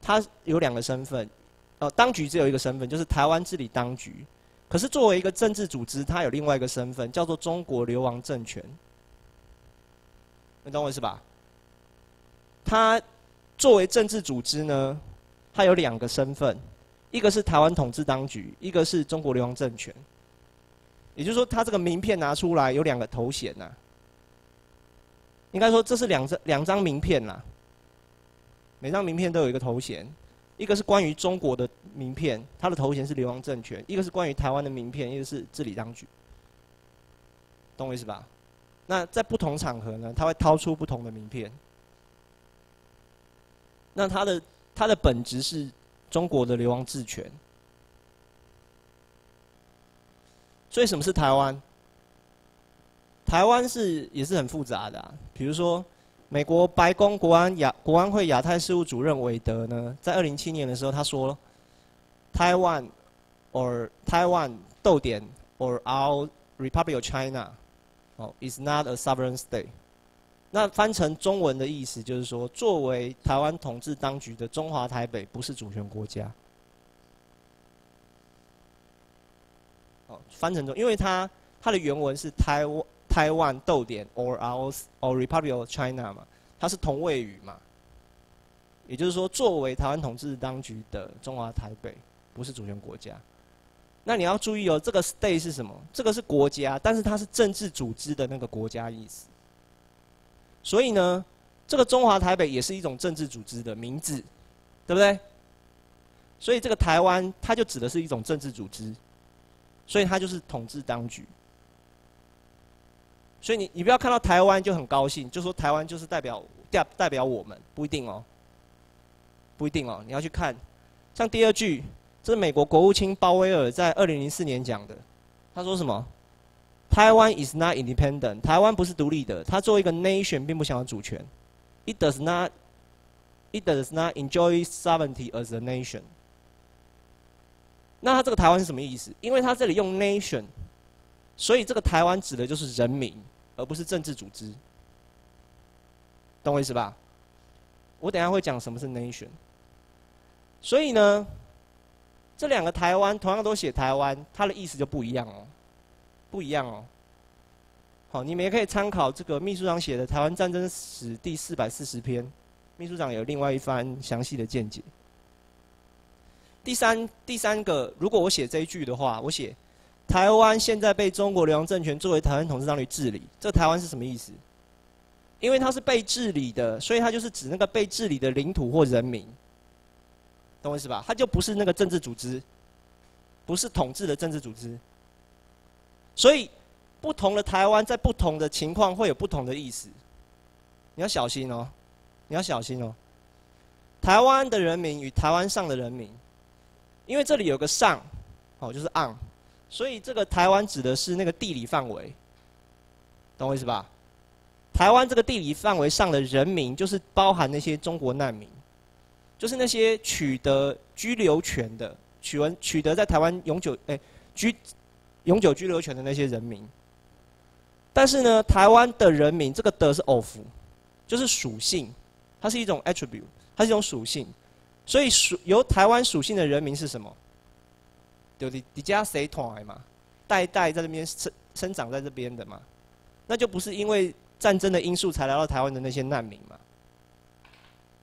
他有两个身份，呃，当局只有一个身份，就是台湾治理当局。可是作为一个政治组织，它有另外一个身份，叫做中国流亡政权。你懂我意思吧？它作为政治组织呢，它有两个身份，一个是台湾统治当局，一个是中国流亡政权。也就是说，他这个名片拿出来有两个头衔呐。应该说，这是两张两张名片啦。每张名片都有一个头衔，一个是关于中国的名片，它的头衔是流亡政权；一个是关于台湾的名片，一个是治理当局。懂我意思吧？那在不同场合呢，他会掏出不同的名片。那它的它的本质是中国的流亡治权。所以什么是台湾？台湾是也是很复杂的，比如说，美国白宫国安亚国安会亚太事务主任韦德呢，在二零七年的时候，他说，台湾，or 台湾逗点，or our Republic of China，哦，is not a sovereign state。那翻成中文的意思就是说，作为台湾统治当局的中华台北不是主权国家。哦，翻成中，因为它它的原文是台湾。台湾逗点 or our or Republic of China 嘛，它是同位语嘛，也就是说，作为台湾统治当局的中华台北不是主权国家。那你要注意哦，这个 state 是什么？这个是国家，但是它是政治组织的那个国家意思。所以呢，这个中华台北也是一种政治组织的名字，对不对？所以这个台湾它就指的是一种政治组织，所以它就是统治当局。所以你你不要看到台湾就很高兴，就说台湾就是代表代代表我们，不一定哦，不一定哦。你要去看，像第二句，这是美国国务卿鲍威尔在二零零四年讲的，他说什么？台湾 is not independent，台湾不是独立的，它作为一个 nation 并不想要主权，it does not，it does not enjoy sovereignty as a nation。那它这个台湾是什么意思？因为它这里用 nation，所以这个台湾指的就是人民。而不是政治组织，懂我意思吧？我等下会讲什么是 nation。所以呢，这两个台湾同样都写台湾，它的意思就不一样哦，不一样哦。好，你们也可以参考这个秘书长写的《台湾战争史》第四百四十篇，秘书长有另外一番详细的见解。第三，第三个，如果我写这一句的话，我写。台湾现在被中国流亡政权作为台湾统治当局治理，这台湾是什么意思？因为它是被治理的，所以它就是指那个被治理的领土或人民，懂我意思吧？它就不是那个政治组织，不是统治的政治组织。所以，不同的台湾在不同的情况会有不同的意思，你要小心哦，你要小心哦。台湾的人民与台湾上的人民，因为这里有个上，哦，就是 on。所以这个台湾指的是那个地理范围，懂我意思吧？台湾这个地理范围上的人民，就是包含那些中国难民，就是那些取得居留权的、取完取得在台湾永久诶居永久居留权的那些人民。但是呢，台湾的人民这个的是 of，就是属性，它是一种 attribute，它是一种属性。所以属由台湾属性的人民是什么？就你你家谁团来嘛？代代在这边生生长在这边的嘛？那就不是因为战争的因素才来到台湾的那些难民嘛？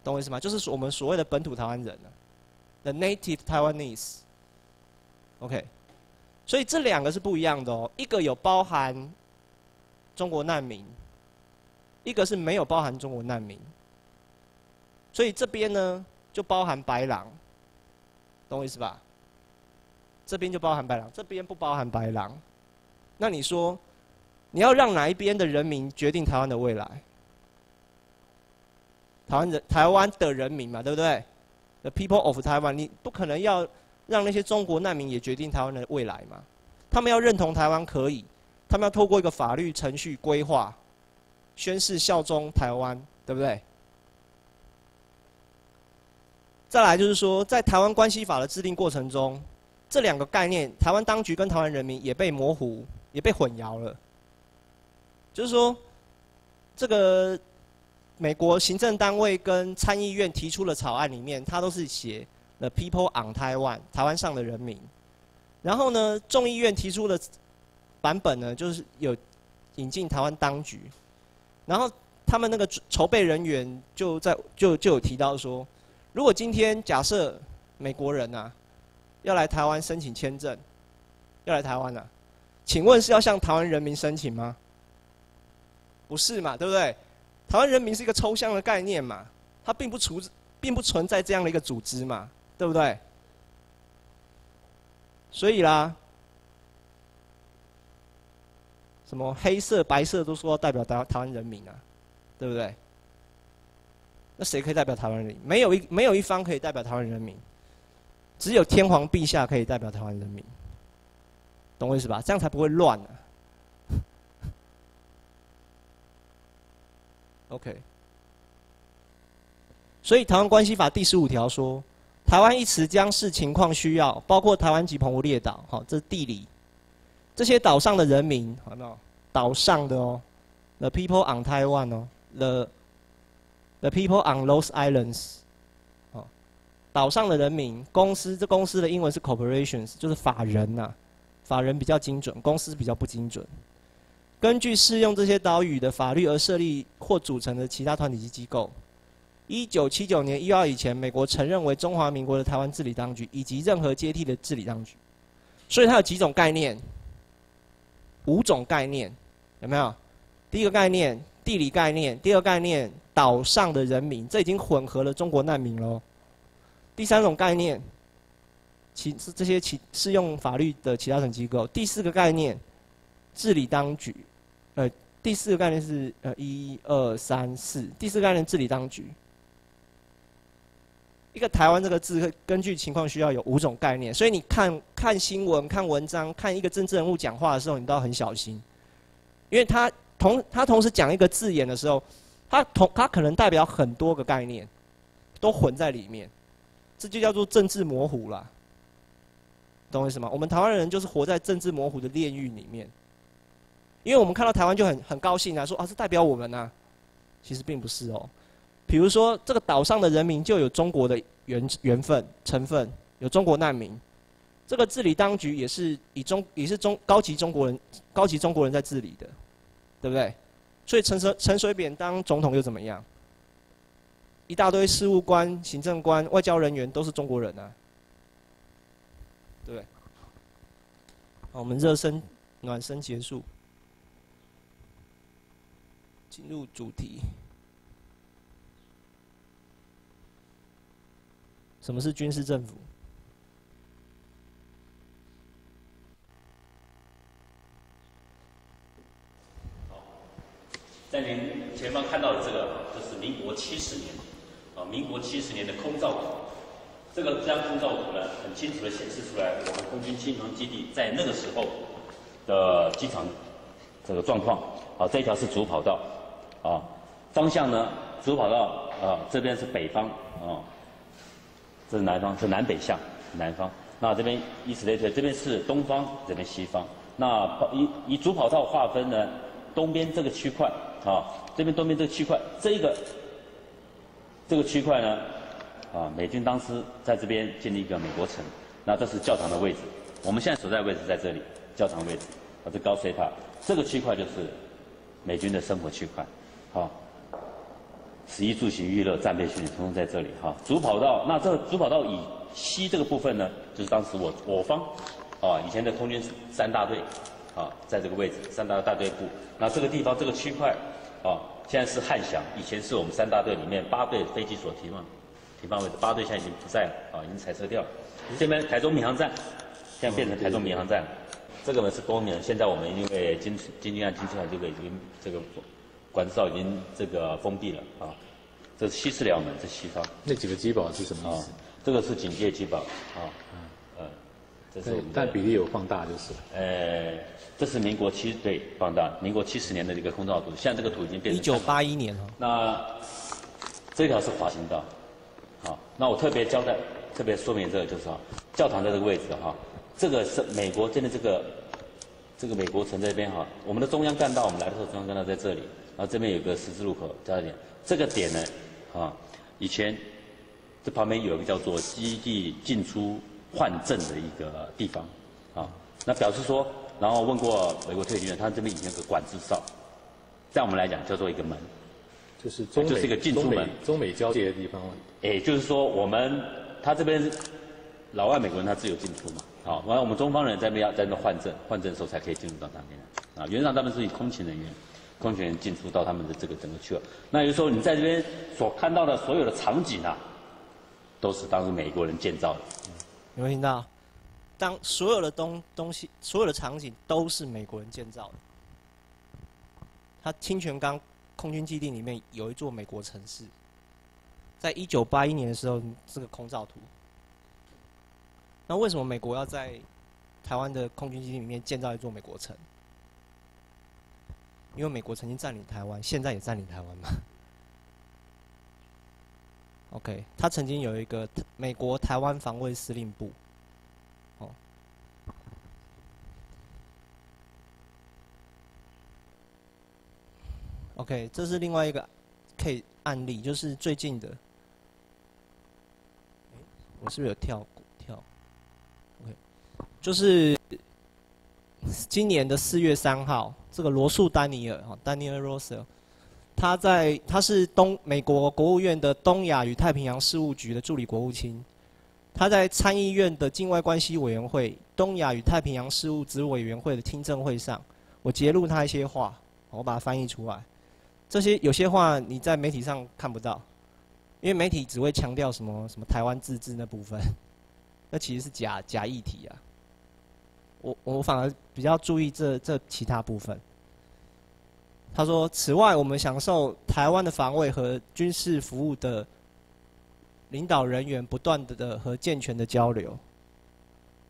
懂我意思吗？就是我们所谓的本土台湾人啊，the native Taiwanese。OK，所以这两个是不一样的哦。一个有包含中国难民，一个是没有包含中国难民。所以这边呢，就包含白狼，懂我意思吧？这边就包含白狼，这边不包含白狼。那你说，你要让哪一边的人民决定台湾的未来？台湾人、台湾的人民嘛，对不对？The people of Taiwan，你不可能要让那些中国难民也决定台湾的未来嘛？他们要认同台湾可以，他们要透过一个法律程序规划，宣誓效忠台湾，对不对？再来就是说，在台湾关系法的制定过程中。这两个概念，台湾当局跟台湾人民也被模糊，也被混淆了。就是说，这个美国行政单位跟参议院提出的草案里面，它都是写 “the people on Taiwan”，台湾上的人民。然后呢，众议院提出的版本呢，就是有引进台湾当局，然后他们那个筹备人员就在就就有提到说，如果今天假设美国人呐要来台湾申请签证，要来台湾呐，请问是要向台湾人民申请吗？不是嘛，对不对？台湾人民是一个抽象的概念嘛，它并不存，并不存在这样的一个组织嘛，对不对？所以啦，什么黑色、白色都说代表台台湾人民啊，对不对？那谁可以代表台湾人民？没有一没有一方可以代表台湾人民，只有天皇陛下可以代表台湾人民，懂我意思吧？这样才不会乱啊。[LAUGHS] OK，所以《台湾关系法》第十五条说，台湾一词将视情况需要，包括台湾及澎湖列岛，好，这是地理，这些岛上的人民，好没有？岛上的哦，the people on Taiwan 哦，the the people on those islands，哦，岛上的人民，公司，这公司的英文是 corporations，就是法人呐，法人比较精准，公司比较不精准。根据适用这些岛屿的法律而设立或组成的其他团体及机构。一九七九年一月二以前，美国承认为中华民国的台湾治理当局以及任何接替的治理当局。所以它有几种概念？五种概念，有没有？第一个概念地理概念，第二个概念岛上的人民，这已经混合了中国难民喽。第三种概念，其这些其适用法律的其他省机构。第四个概念，治理当局。呃，第四个概念是呃一二三四，第四个概念治理当局。一个台湾这个字，根据情况需要有五种概念，所以你看看新闻、看文章、看一个政治人物讲话的时候，你都要很小心，因为他同他同时讲一个字眼的时候，他同他可能代表很多个概念，都混在里面，这就叫做政治模糊了，懂我意思吗？我们台湾人就是活在政治模糊的炼狱里面。因为我们看到台湾就很很高兴啊，说啊是代表我们啊，其实并不是哦。比如说这个岛上的人民就有中国的缘缘分成分，有中国难民。这个治理当局也是以中也是中高级中国人高级中国人在治理的，对不对？所以陈水陈水扁当总统又怎么样？一大堆事务官、行政官、外交人员都是中国人啊，对不对？好，我们热身暖身结束。进入主题，什么是军事政府？在您前方看到的这个，就是民国七十年，啊，民国七十年的空照图。这个这张空照图呢，很清楚的显示出来我们空军新航基地在那个时候的机场这个状况。好，这条是主跑道。啊，方向呢？主跑道啊，这边是北方啊，这是南方，是南北向，南方。那这边以此类推，这边是东方，这边西方。那以以主跑道划分呢，东边这个区块啊，这边东边这个区块，这个这个区块呢，啊，美军当时在这边建立一个美国城，那这是教堂的位置。我们现在所在位置在这里，教堂位置，啊，这高水塔，这个区块就是美军的生活区块。好，十一住行娱乐战备训练通通在这里哈。主跑道，那这主跑道以西这个部分呢，就是当时我我方，啊，以前的空军三大队，啊，在这个位置三大大队部。那这个地方这个区块，啊，现在是汉翔，以前是我们三大队里面八队飞机所停放停放位置，八队现在已经不在了，啊，已经裁撤掉了。这边台中民航站，现在变成台中民航站了。这个呢是公民，现在我们因为经经济案、经济案这个已经这个。管制道已经这个封闭了啊，这是西式寮门，这西方。那几个机堡是什么意思？这个是警戒机堡啊，嗯，这是但比例有放大就是了。呃，这是民国七对放大，民国七十年的一个空照图，现在这个图已经变成。一九八一年那这条是滑行道，好，那我特别交代，特别说明这个就是哈，教堂在这个位置哈，这个是美国真的这个这个美国城这边哈，我们的中央干道，我们来的时候中央干道在这里。然后这边有个十字路口，加一点。这个点呢，啊，以前这旁边有一个叫做基地进出换证的一个地方，啊那表示说，然后问过美国退役军人，他这边以前有个管制哨，在我们来讲叫做一个门，就是中美就是一个进出门中美交界的地方。哎就是说，我们他这边老外美国人他自由进出嘛，好，完了我们中方人在那边要在那换证，换证的时候才可以进入到那边来，啊，原则上他们是以空勤人员，空勤人进出到他们的这个整个区了。那也就是说，你在这边所看到的所有的场景啊，都是当时美国人建造的。有没有听到？当所有的东东西，所有的场景都是美国人建造的。他清泉岗空军基地里面有一座美国城市，在一九八一年的时候是个空照图。那为什么美国要在台湾的空军基地里面建造一座美国城？因为美国曾经占领台湾，现在也占领台湾嘛。OK，他曾经有一个美国台湾防卫司令部。哦。OK，这是另外一个 K 案例，就是最近的。我是不是有跳过跳？OK，就是今年的四月三号，这个罗素丹尼尔哈，丹尼尔罗斯。他在他是东美国国务院的东亚与太平洋事务局的助理国务卿，他在参议院的境外关系委员会东亚与太平洋事务子委员会的听证会上，我揭露他一些话，我把它翻译出来。这些有些话你在媒体上看不到，因为媒体只会强调什么什么台湾自治那部分，[LAUGHS] 那其实是假假议题啊。我我反而比较注意这这其他部分。他说：“此外，我们享受台湾的防卫和军事服务的领导人员不断的和健全的交流。”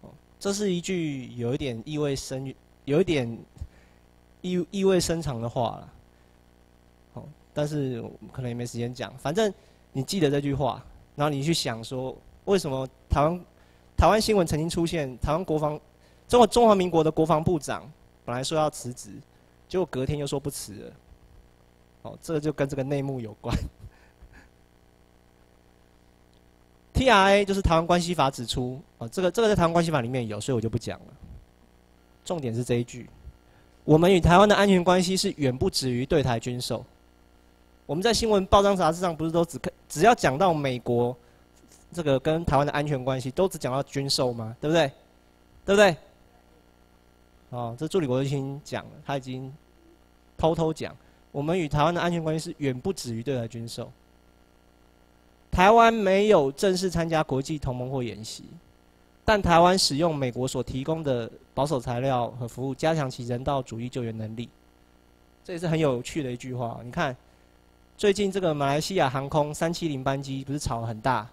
哦，这是一句有一点意味深、有一点意意味深长的话了。哦，但是可能也没时间讲。反正你记得这句话，然后你去想说，为什么台湾台湾新闻曾经出现台湾国防中国中华民国的国防部长本来说要辞职。结果隔天又说不辞了，哦，这个就跟这个内幕有关。[LAUGHS] T.R.A. 就是台湾关系法指出，哦，这个这个在台湾关系法里面有，所以我就不讲了。重点是这一句：我们与台湾的安全关系是远不止于对台军售。我们在新闻报章杂志上不是都只看，只要讲到美国这个跟台湾的安全关系，都只讲到军售吗？对不对？对不对？哦，这助理国务卿讲了，他已经偷偷讲，我们与台湾的安全关系是远不止于对台军售。台湾没有正式参加国际同盟或演习，但台湾使用美国所提供的保守材料和服务，加强其人道主义救援能力。这也是很有趣的一句话。你看，最近这个马来西亚航空三七零班机不是吵很大？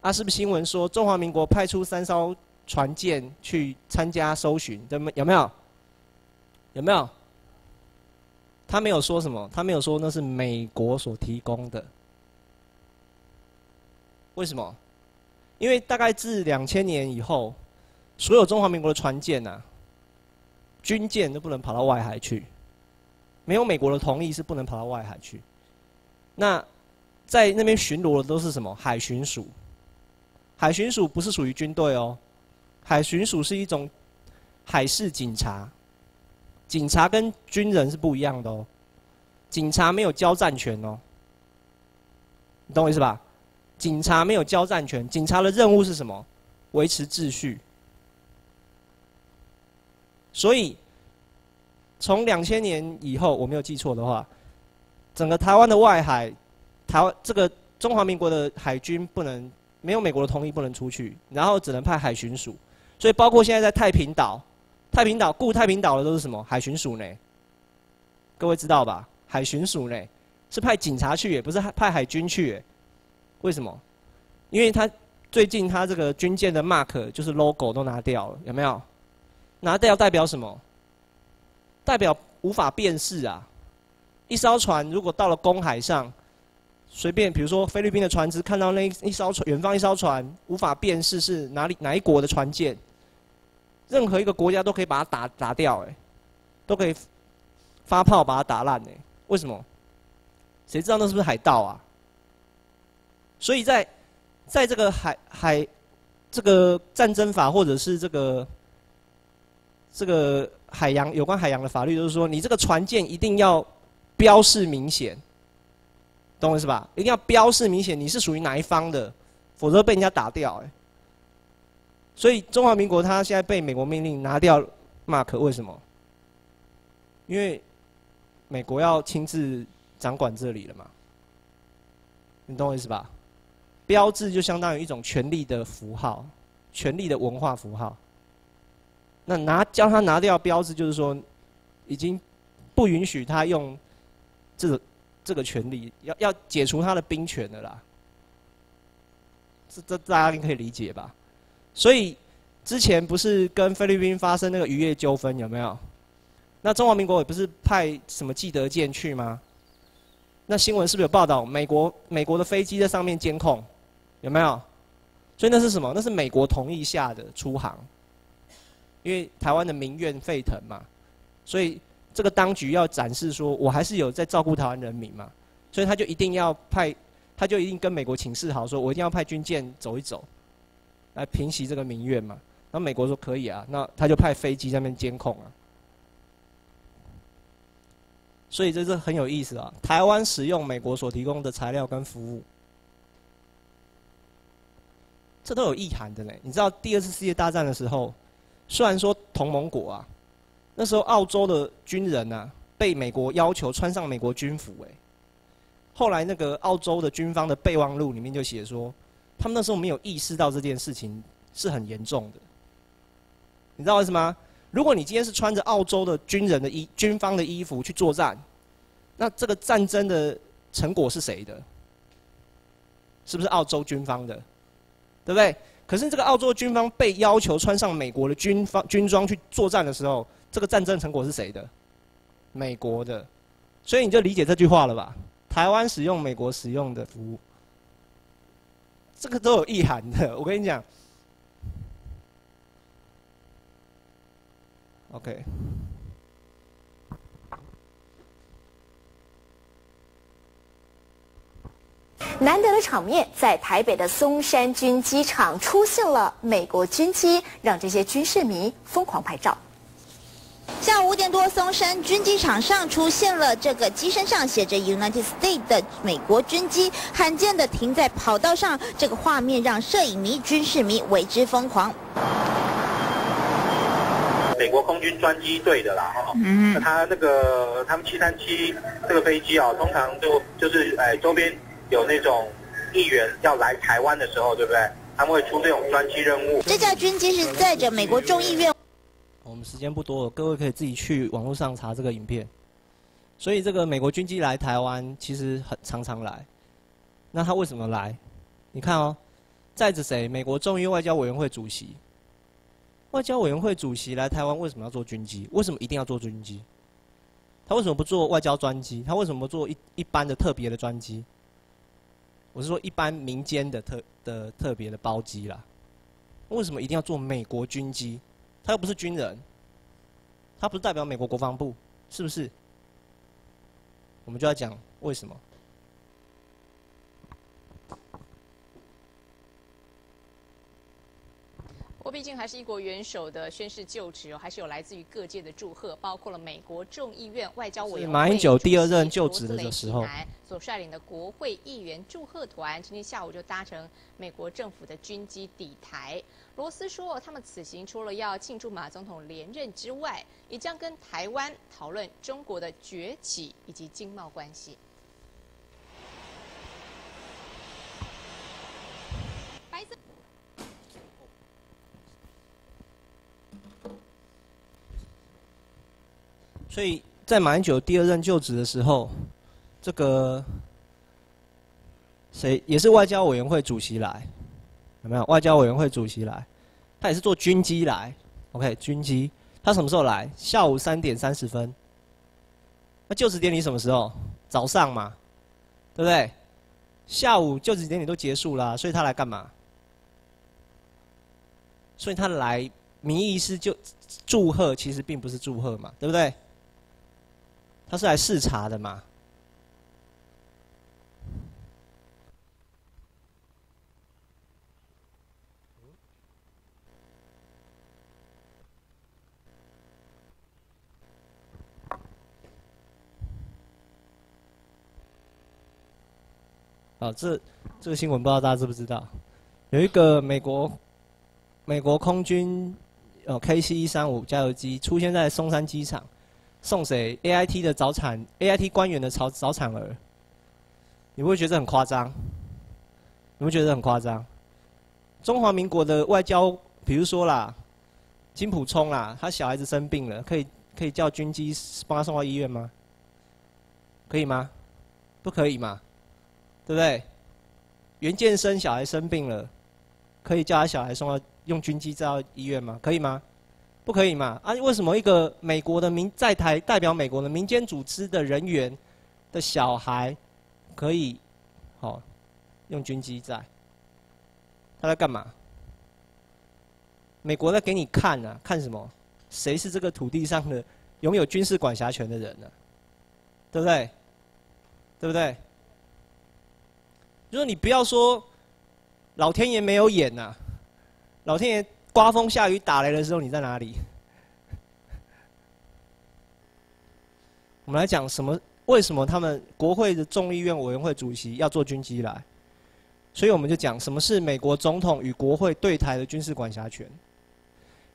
啊，是不是新闻说中华民国派出三艘？船舰去参加搜寻，有没有没有？有没有？他没有说什么，他没有说那是美国所提供的。为什么？因为大概自两千年以后，所有中华民国的船舰呐，军舰都不能跑到外海去，没有美国的同意是不能跑到外海去。那在那边巡逻的都是什么？海巡署。海巡署不是属于军队哦。海巡署是一种海事警察，警察跟军人是不一样的哦。警察没有交战权哦，你懂我意思吧？警察没有交战权，警察的任务是什么？维持秩序。所以，从两千年以后，我没有记错的话，整个台湾的外海，台湾这个中华民国的海军不能没有美国的同意不能出去，然后只能派海巡署。所以，包括现在在太平岛，太平岛顾太平岛的都是什么海巡署呢？各位知道吧？海巡署呢，是派警察去，也不是派海军去。为什么？因为他最近他这个军舰的 mark 就是 logo 都拿掉了，有没有？拿掉代表什么？代表无法辨识啊！一艘船如果到了公海上，随便，比如说菲律宾的船只看到那一艘船，远方一艘船无法辨识是哪里哪一国的船舰。任何一个国家都可以把它打打掉，哎，都可以发炮把它打烂，哎，为什么？谁知道那是不是海盗啊？所以在在这个海海这个战争法或者是这个这个海洋有关海洋的法律，就是说你这个船舰一定要标示明显，懂我意思吧？一定要标示明显你是属于哪一方的，否则被人家打掉。哎，所以中华民国它现在被美国命令拿掉 mark，为什么？因为美国要亲自掌管这里了嘛，你懂我意思吧？标志就相当于一种权力的符号，权力的文化符号。那拿叫他拿掉标志，就是说，已经不允许他用这个这个权利，要要解除他的兵权的啦。这这大家应该可以理解吧？所以之前不是跟菲律宾发生那个渔业纠纷有没有？那中华民国也不是派什么记得舰去吗？那新闻是不是有报道美国美国的飞机在上面监控？有没有？所以那是什么？那是美国同意下的出航。因为台湾的民怨沸腾嘛，所以这个当局要展示说我还是有在照顾台湾人民嘛，所以他就一定要派，他就一定跟美国请示好，说我一定要派军舰走一走，来平息这个民怨嘛。那美国说可以啊，那他就派飞机在那边监控啊。所以这是很有意思啊，台湾使用美国所提供的材料跟服务，这都有意涵的呢。你知道第二次世界大战的时候？虽然说同盟国啊，那时候澳洲的军人啊，被美国要求穿上美国军服哎。后来那个澳洲的军方的备忘录里面就写说，他们那时候没有意识到这件事情是很严重的。你知道为什么？如果你今天是穿着澳洲的军人的衣军方的衣服去作战，那这个战争的成果是谁的？是不是澳洲军方的？对不对？可是这个澳洲军方被要求穿上美国的军方军装去作战的时候，这个战争成果是谁的？美国的，所以你就理解这句话了吧？台湾使用美国使用的服务，这个都有意涵的。我跟你讲，OK。难得的场面，在台北的松山军机场出现了美国军机，让这些军事迷疯狂拍照。下午五点多，松山军机场上出现了这个机身上写着 United States 的美国军机，罕见的停在跑道上，这个画面让摄影迷、军事迷为之疯狂。美国空军专机队的啦，哈，嗯，那他那个他们七三七这个飞机啊，通常就就是哎周边。有那种议员要来台湾的时候，对不对？他们会出这种专机任务。这架军机是载着美国众议院。时间不多了，各位可以自己去网络上查这个影片。所以这个美国军机来台湾其实很常常来。那他为什么来？你看哦，载着谁？美国众议外交委员会主席。外交委员会主席来台湾为什么要坐军机？为什么一定要坐军机？他为什么不坐外交专机？他为什么不坐一一般的特别的专机？我是说，一般民间的特的特别的包机啦，为什么一定要坐美国军机？他又不是军人，他不是代表美国国防部，是不是？我们就要讲为什么。我毕竟还是一国元首的宣誓就职哦，还是有来自于各界的祝贺，包括了美国众议院外交委员会马英九第二任就职的时候所率领的国会议员祝贺团，今天下午就搭乘美国政府的军机抵台。罗斯说，他们此行除了要庆祝马总统连任之外，也将跟台湾讨论中国的崛起以及经贸关系。所以在马英九第二任就职的时候，这个谁也是外交委员会主席来，有没有？外交委员会主席来，他也是坐军机来，OK，军机。他什么时候来？下午三点三十分。那就职典礼什么时候？早上嘛，对不对？下午就职典礼都结束了，所以他来干嘛？所以他来名义是就祝贺，其实并不是祝贺嘛，对不对？他是来视察的嘛？啊，这这个新闻不知道大家知不知道？有一个美国美国空军呃 KC 一三五加油机出现在松山机场，送谁 AIT 的早产 AIT 官员的早早产儿？你会觉得很夸张？你会觉得很夸张？中华民国的外交，比如说啦，金普聪啦，他小孩子生病了，可以可以叫军机帮他送到医院吗？可以吗？不可以吗？对不对？袁建生小孩生病了，可以叫他小孩送到用军机到医院吗？可以吗？不可以嘛？啊，为什么一个美国的民在台代表美国的民间组织的人员的小孩可以好用军机在？他在干嘛？美国在给你看啊，看什么？谁是这个土地上的拥有军事管辖权的人呢？对不对？对不对？就说你不要说，老天爷没有眼呐，老天爷刮风下雨打雷的时候你在哪里？我们来讲什么？为什么他们国会的众议院委员会主席要做军机来？所以我们就讲什么是美国总统与国会对台的军事管辖权。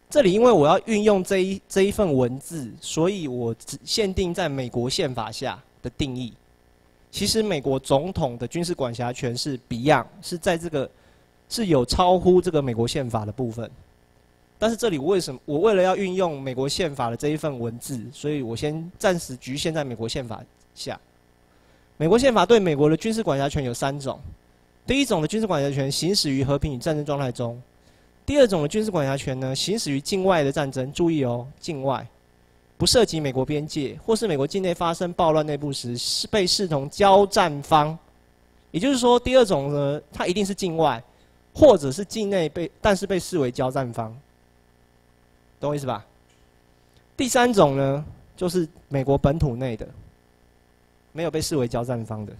这里因为我要运用这一这一份文字，所以我只限定在美国宪法下的定义。其实美国总统的军事管辖权是 Beyond，是在这个是有超乎这个美国宪法的部分。但是这里为什么我为了要运用美国宪法的这一份文字，所以我先暂时局限在美国宪法下。美国宪法对美国的军事管辖权有三种：第一种的军事管辖权行使于和平与战争状态中；第二种的军事管辖权呢，行使于境外的战争。注意哦，境外。不涉及美国边界，或是美国境内发生暴乱内部时，是被视同交战方。也就是说，第二种呢，它一定是境外，或者是境内被，但是被视为交战方。懂我意思吧？第三种呢，就是美国本土内的，没有被视为交战方的，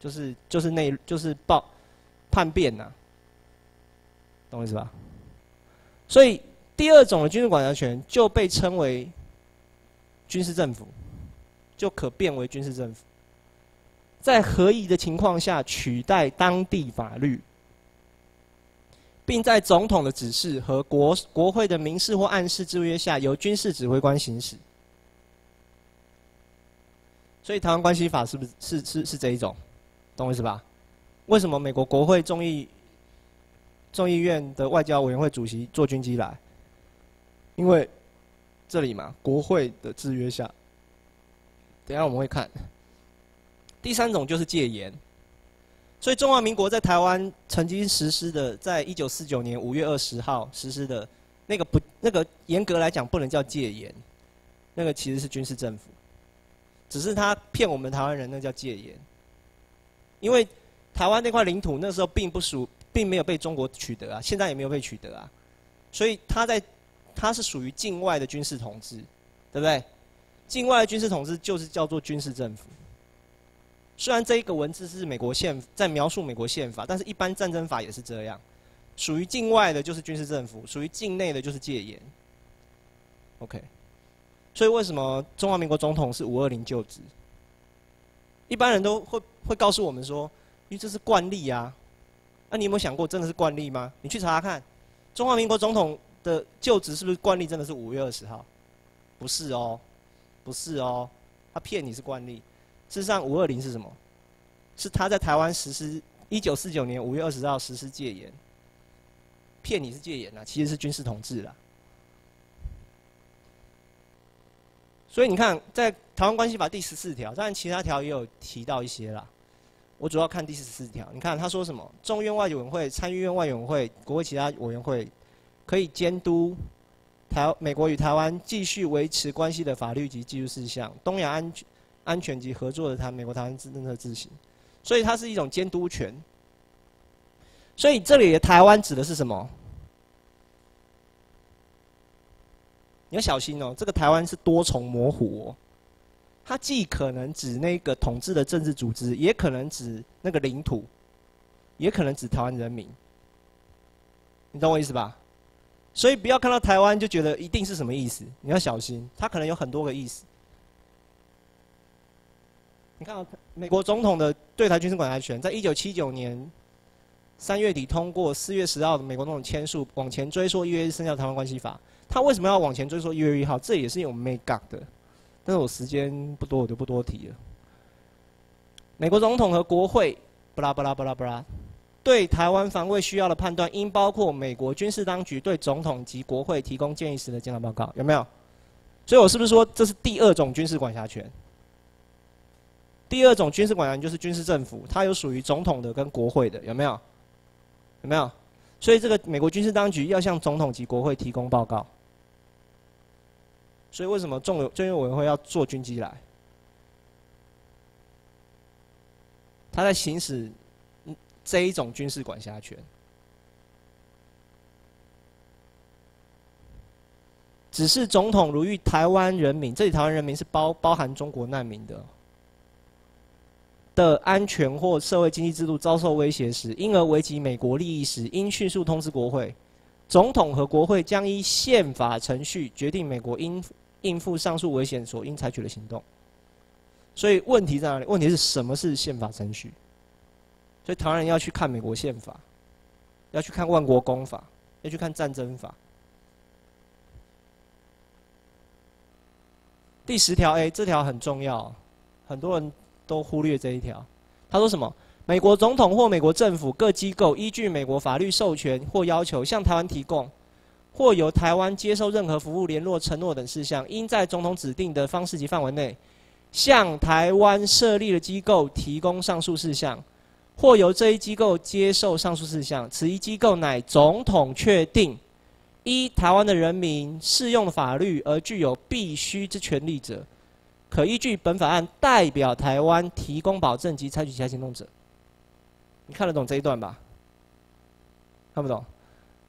就是就是内就是暴叛变呐。懂我意思吧？所以第二种的军事管辖权就被称为。军事政府就可变为军事政府，在合宜的情况下取代当地法律，并在总统的指示和国国会的明示或暗示制约下，由军事指挥官行使。所以《台湾关系法》是不是是是是这一种，懂我意思吧？为什么美国国会众议众议院的外交委员会主席坐军机来？因为。这里嘛，国会的制约下，等下我们会看。第三种就是戒严，所以中华民国在台湾曾经实施的，在一九四九年五月二十号实施的那个不，那个严格来讲不能叫戒严，那个其实是军事政府，只是他骗我们台湾人，那叫戒严。因为台湾那块领土那时候并不属，并没有被中国取得啊，现在也没有被取得啊，所以他在。它是属于境外的军事统治，对不对？境外的军事统治就是叫做军事政府。虽然这一个文字是美国宪在描述美国宪法，但是一般战争法也是这样。属于境外的就是军事政府，属于境内的就是戒严。OK，所以为什么中华民国总统是五二零就职？一般人都会会告诉我们说，因为这是惯例啊。那你有没有想过，真的是惯例吗？你去查查看，中华民国总统。的就职是不是惯例？真的是五月二十号？不是哦，不是哦，他骗你是惯例。事实上，五二零是什么？是他在台湾实施一九四九年五月二十号实施戒严，骗你是戒严啊，其实是军事统治啦。所以你看，在《台湾关系法》第十四条，当然其他条也有提到一些啦。我主要看第十四条，你看他说什么？众院外委员会、参议院外委员会、国会其他委员会。可以监督台美国与台湾继续维持关系的法律及技术事项，东亚安全安全及合作的台美国台湾政策自行，所以它是一种监督权。所以这里的台湾指的是什么？你要小心哦，这个台湾是多重模糊哦，它既可能指那个统治的政治组织，也可能指那个领土，也可能指台湾人民。你懂我意思吧？所以不要看到台湾就觉得一定是什么意思，你要小心，它可能有很多个意思。你看，美国总统的对台军事管辖权，在一九七九年三月底通过，四月十号的美国总统签署，往前追溯一月生效台湾关系法。他为什么要往前追溯一月一号？这也是有 make up 的，但是我时间不多，我就不多提了。美国总统和国会，布拉布拉布拉布拉，对台湾防卫需要的判断，应包括美国军事当局对总统及国会提供建议时的检讨报告，有没有？所以我是不是说这是第二种军事管辖权？第二种军事管辖权就是军事政府，它有属于总统的跟国会的，有没有？有没有？所以这个美国军事当局要向总统及国会提供报告。所以为什么重有军用委员会要做军机来？他在行使这一种军事管辖权。只是总统如遇台湾人民，这里台湾人民是包包含中国难民的的安全或社会经济制度遭受威胁时，因而危及美国利益时，应迅速通知国会。总统和国会将依宪法程序决定美国应应付上述危险所应采取的行动。所以问题在哪里？问题是什么是宪法程序？所以台湾人要去看美国宪法，要去看万国公法，要去看战争法。第十条 A 这条很重要，很多人都忽略这一条。他说什么？美国总统或美国政府各机构依据美国法律授权或要求，向台湾提供或由台湾接受任何服务、联络、承诺等事项，应在总统指定的方式及范围内，向台湾设立的机构提供上述事项，或由这一机构接受上述事项。此一机构乃总统确定。一台湾的人民适用法律而具有必须之权利者，可依据本法案代表台湾提供保证及采取其他行动者。你看得懂这一段吧？看不懂？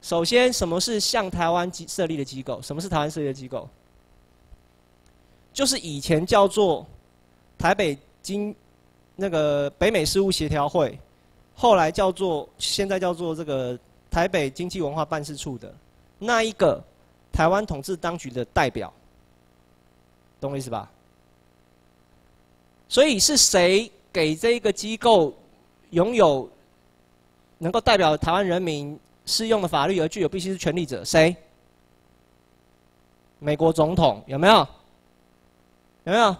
首先，什么是向台湾机设立的机构？什么是台湾设立的机构？就是以前叫做台北经那个北美事务协调会，后来叫做现在叫做这个台北经济文化办事处的。那一个台湾统治当局的代表，懂我意思吧？所以是谁给这个机构拥有能够代表台湾人民适用的法律而具有必须是权利者？谁？美国总统有没有？有没有？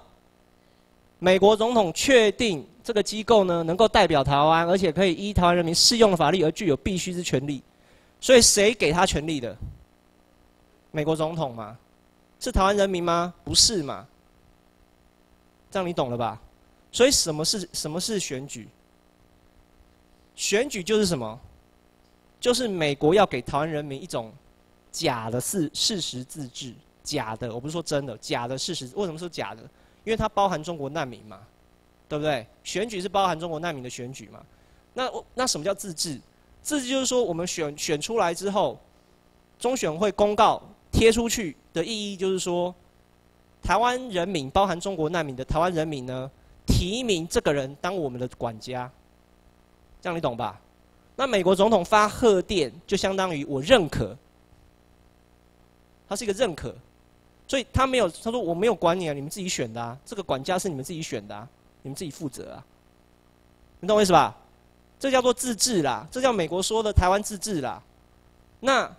美国总统确定这个机构呢，能够代表台湾，而且可以依台湾人民适用的法律而具有必须之权利。所以谁给他权力的？美国总统吗？是台湾人民吗？不是嘛？这样你懂了吧？所以什么是什么是选举？选举就是什么？就是美国要给台湾人民一种假的事事实自治，假的，我不是说真的，假的事实。为什么说假的？因为它包含中国难民嘛，对不对？选举是包含中国难民的选举嘛？那那什么叫自治？自治就是说，我们选选出来之后，中选会公告贴出去的意义，就是说，台湾人民，包含中国难民的台湾人民呢，提名这个人当我们的管家，这样你懂吧？那美国总统发贺电，就相当于我认可，他是一个认可，所以他没有他说我没有管你啊，你们自己选的啊，这个管家是你们自己选的啊，你们自己负责啊，你懂我意思吧？这叫做自治啦，这叫美国说的台湾自治啦。那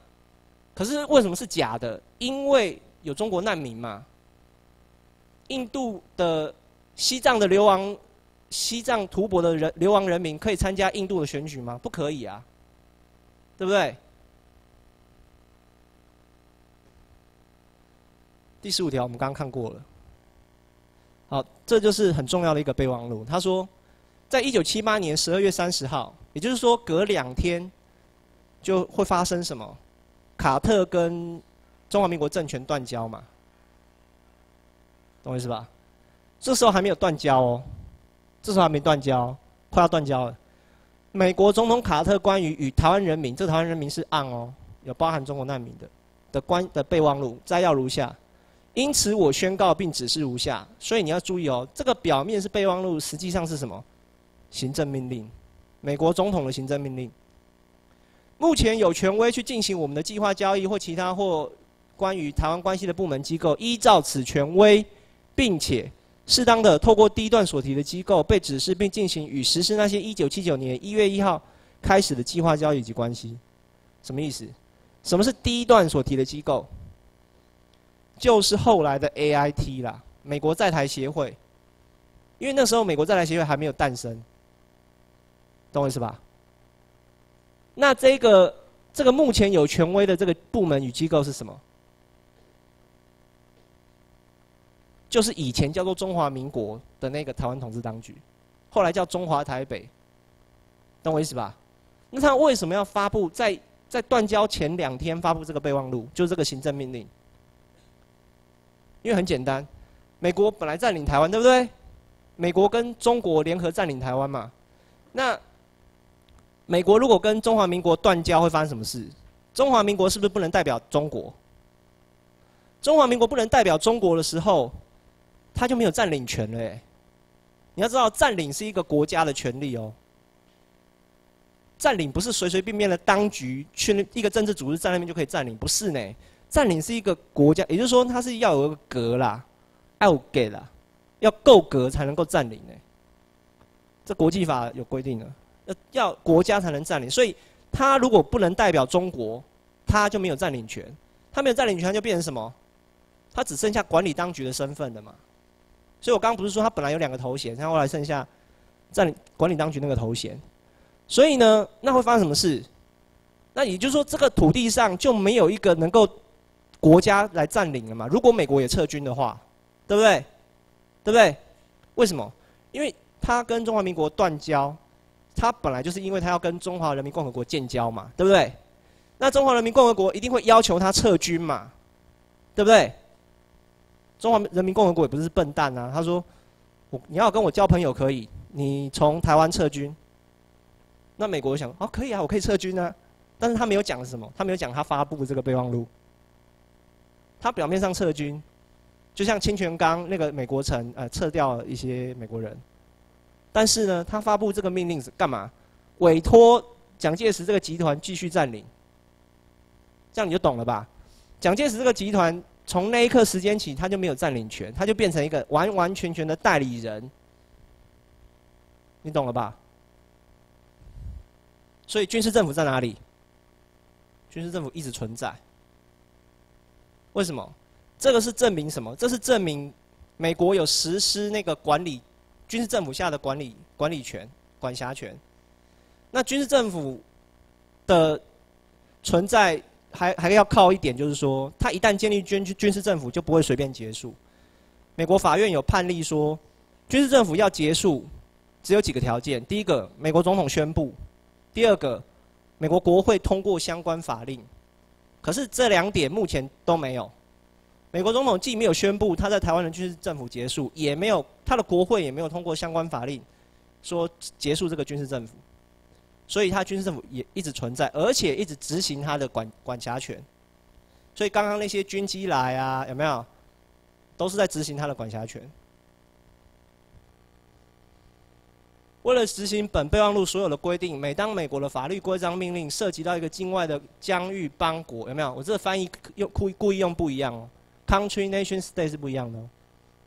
可是为什么是假的？因为有中国难民嘛。印度的西藏的流亡、西藏吐蕃的人流亡人民可以参加印度的选举吗？不可以啊，对不对？第十五条我们刚刚看过了。好，这就是很重要的一个备忘录。他说。在一九七八年十二月三十号，也就是说隔两天就会发生什么？卡特跟中华民国政权断交嘛，懂我意思吧？这时候还没有断交哦，这时候还没断交，快要断交了。美国总统卡特关于与台湾人民，这台湾人民是案哦，有包含中国难民的的关的备忘录摘要如下。因此我宣告并指示如下，所以你要注意哦，这个表面是备忘录，实际上是什么？行政命令，美国总统的行政命令。目前有权威去进行我们的计划交易或其他或关于台湾关系的部门机构，依照此权威，并且适当的透过第一段所提的机构被指示并进行与实施那些一九七九年一月一号开始的计划交易及关系，什么意思？什么是第一段所提的机构？就是后来的 AIT 啦，美国在台协会。因为那时候美国在台协会还没有诞生，懂我意思吧？那这个这个目前有权威的这个部门与机构是什么？就是以前叫做中华民国的那个台湾统治当局，后来叫中华台北，懂我意思吧？那他为什么要发布在在断交前两天发布这个备忘录？就是这个行政命令。因为很简单，美国本来占领台湾，对不对？美国跟中国联合占领台湾嘛？那美国如果跟中华民国断交，会发生什么事？中华民国是不是不能代表中国？中华民国不能代表中国的时候，他就没有占领权了。你要知道，占领是一个国家的权利哦。占领不是随随便便的当局去一个政治组织在那边就可以占领，不是呢。占领是一个国家，也就是说，它是要有个格啦，要给啦，要够格才能够占领呢。这国际法有规定的，要国家才能占领。所以，他如果不能代表中国，他就没有占领权。他没有占领权，就变成什么？他只剩下管理当局的身份了嘛。所以我刚刚不是说他本来有两个头衔，他后来剩下占领管理当局那个头衔。所以呢，那会发生什么事？那也就是说，这个土地上就没有一个能够国家来占领了嘛？如果美国也撤军的话，对不对？对不对？为什么？因为他跟中华民国断交，他本来就是因为他要跟中华人民共和国建交嘛，对不对？那中华人民共和国一定会要求他撤军嘛，对不对？中华人民共和国也不是笨蛋啊，他说：“我你要跟我交朋友可以，你从台湾撤军。”那美国想：“哦，可以啊，我可以撤军啊。”但是他没有讲什么，他没有讲他发布这个备忘录。他表面上撤军。就像清泉岗那个美国城，呃，撤掉一些美国人，但是呢，他发布这个命令是干嘛？委托蒋介石这个集团继续占领，这样你就懂了吧？蒋介石这个集团从那一刻时间起，他就没有占领权，他就变成一个完完全全的代理人，你懂了吧？所以军事政府在哪里？军事政府一直存在，为什么？这个是证明什么？这是证明美国有实施那个管理军事政府下的管理管理权、管辖权。那军事政府的存在还还要靠一点，就是说，他一旦建立军军事政府，就不会随便结束。美国法院有判例说，军事政府要结束，只有几个条件：第一个，美国总统宣布；第二个，美国国会通过相关法令。可是这两点目前都没有。美国总统既没有宣布他在台湾的军事政府结束，也没有他的国会也没有通过相关法令，说结束这个军事政府，所以他军事政府也一直存在，而且一直执行他的管管辖权。所以刚刚那些军机来啊，有没有？都是在执行他的管辖权。为了执行本备忘录所有的规定，每当美国的法律规章命令涉及到一个境外的疆域邦国，有没有？我这个翻译用故意故意用不一样哦。Country, nation, state 是不一样的哦，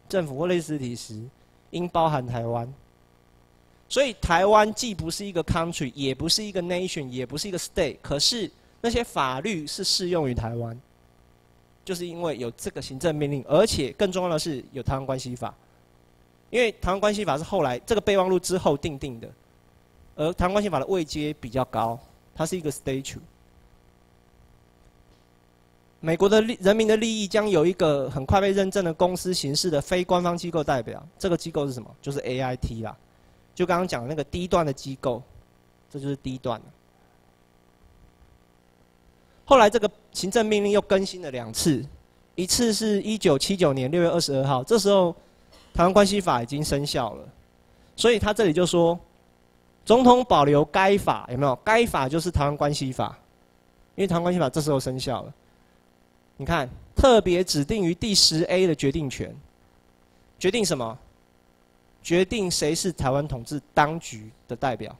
政府或类似体时应包含台湾。所以台湾既不是一个 country，也不是一个 nation，也不是一个 state，可是那些法律是适用于台湾，就是因为有这个行政命令，而且更重要的是有台湾关系法。因为台湾关系法是后来这个备忘录之后定定的，而台湾关系法的位阶比较高，它是一个 statute。美国的利人民的利益将有一个很快被认证的公司形式的非官方机构代表，这个机构是什么？就是 AIT 啦，就刚刚讲的那个低端的机构，这就是低端。后来这个行政命令又更新了两次，一次是一九七九年六月二十二号，这时候台湾关系法已经生效了，所以他这里就说，总统保留该法有没有？该法就是台湾关系法，因为台湾关系法这时候生效了。你看，特别指定于第十 A 的决定权，决定什么？决定谁是台湾统治当局的代表。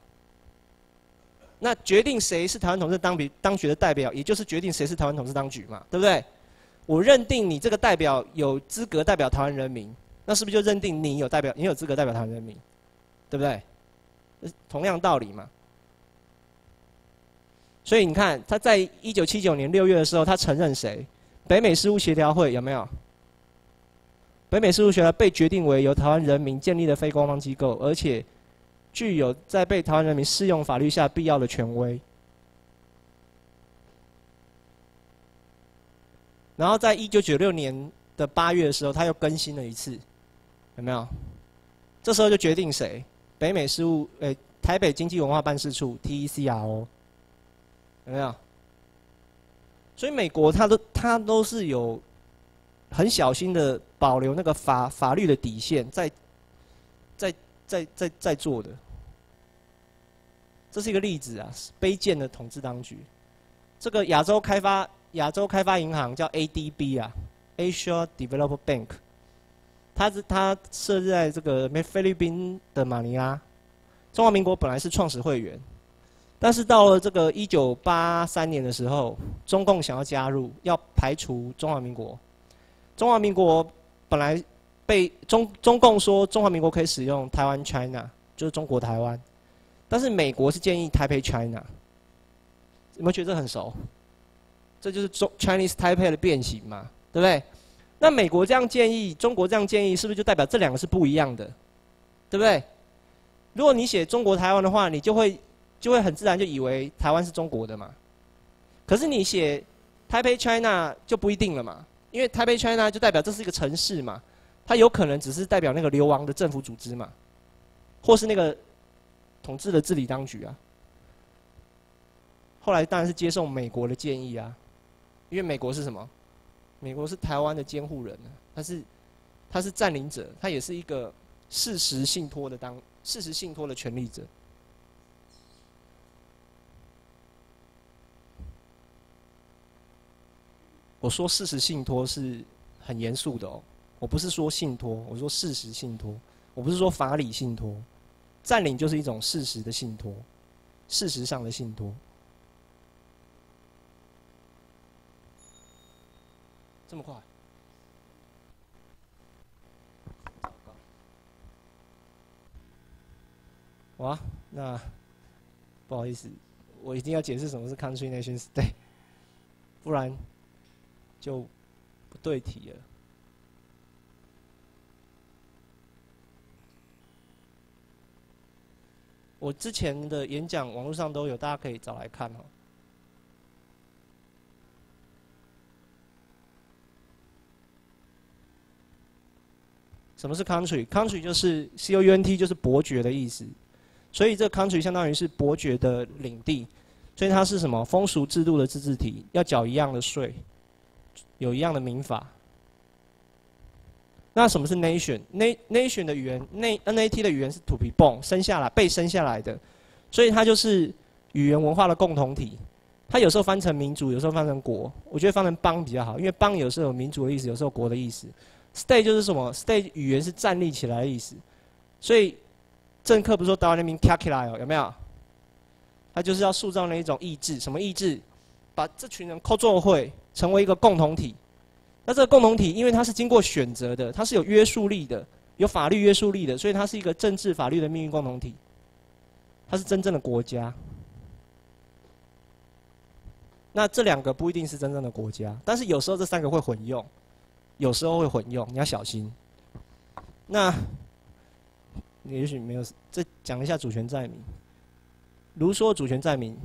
那决定谁是台湾统治当局当局的代表，也就是决定谁是台湾统治当局嘛，对不对？我认定你这个代表有资格代表台湾人民，那是不是就认定你有代表，你有资格代表台湾人民，对不对？同样道理嘛。所以你看，他在一九七九年六月的时候，他承认谁？北美事务协调会有没有？北美事务协调被决定为由台湾人民建立的非官方机构，而且具有在被台湾人民适用法律下必要的权威。然后在一九九六年的八月的时候，他又更新了一次，有没有？这时候就决定谁？北美事务，诶，台北经济文化办事处 （TECRO）。有没有？所以美国它都它都是有很小心的保留那个法法律的底线，在在在在在做的。这是一个例子啊，卑贱的统治当局。这个亚洲开发亚洲开发银行叫 ADB 啊，Asia Development Bank，它是它设置在这个菲律宾的马尼拉。中华民国本来是创始会员。但是到了这个一九八三年的时候，中共想要加入，要排除中华民国。中华民国本来被中中共说中华民国可以使用台湾 China，就是中国台湾。但是美国是建议台北 China，有没有觉得很熟？这就是中 Chinese Taipei 的变形嘛，对不对？那美国这样建议，中国这样建议，是不是就代表这两个是不一样的？对不对？如果你写中国台湾的话，你就会。就会很自然就以为台湾是中国的嘛，可是你写台北 China 就不一定了嘛，因为台北 China 就代表这是一个城市嘛，它有可能只是代表那个流亡的政府组织嘛，或是那个统治的治理当局啊。后来当然是接受美国的建议啊，因为美国是什么？美国是台湾的监护人，他是他是占领者，他也是一个事实信托的当事实信托的权利者。我说事实信托是很严肃的哦，我不是说信托，我说事实信托，我不是说法理信托，占领就是一种事实的信托，事实上的信托。这么快？哇，那不好意思，我一定要解释什么是 country nation state，不然。就不对题了。我之前的演讲网络上都有，大家可以找来看哦。什么是 country？country 就是 c o u n t，就是伯爵的意思。所以这 country 相当于是伯爵的领地，所以它是什么风俗制度的自治体，要缴一样的税。有一样的民法。那什么是 nation？nation 的语言，nat 的语言是土皮蹦生下来被生下来的，所以它就是语言文化的共同体。它有时候翻成民族，有时候翻成国。我觉得翻成邦比较好，因为邦有时候有民族的意思，有时候国的意思。Stay 就是什么？Stay 语言是站立起来的意思。所以政客不是说台湾人民卡起来哦，有没有？他就是要塑造那一种意志，什么意志？把这群人扣作会。成为一个共同体，那这个共同体，因为它是经过选择的，它是有约束力的，有法律约束力的，所以它是一个政治法律的命运共同体。它是真正的国家。那这两个不一定是真正的国家，但是有时候这三个会混用，有时候会混用，你要小心。那，也许没有，再讲一下主权在民。如说主权在民。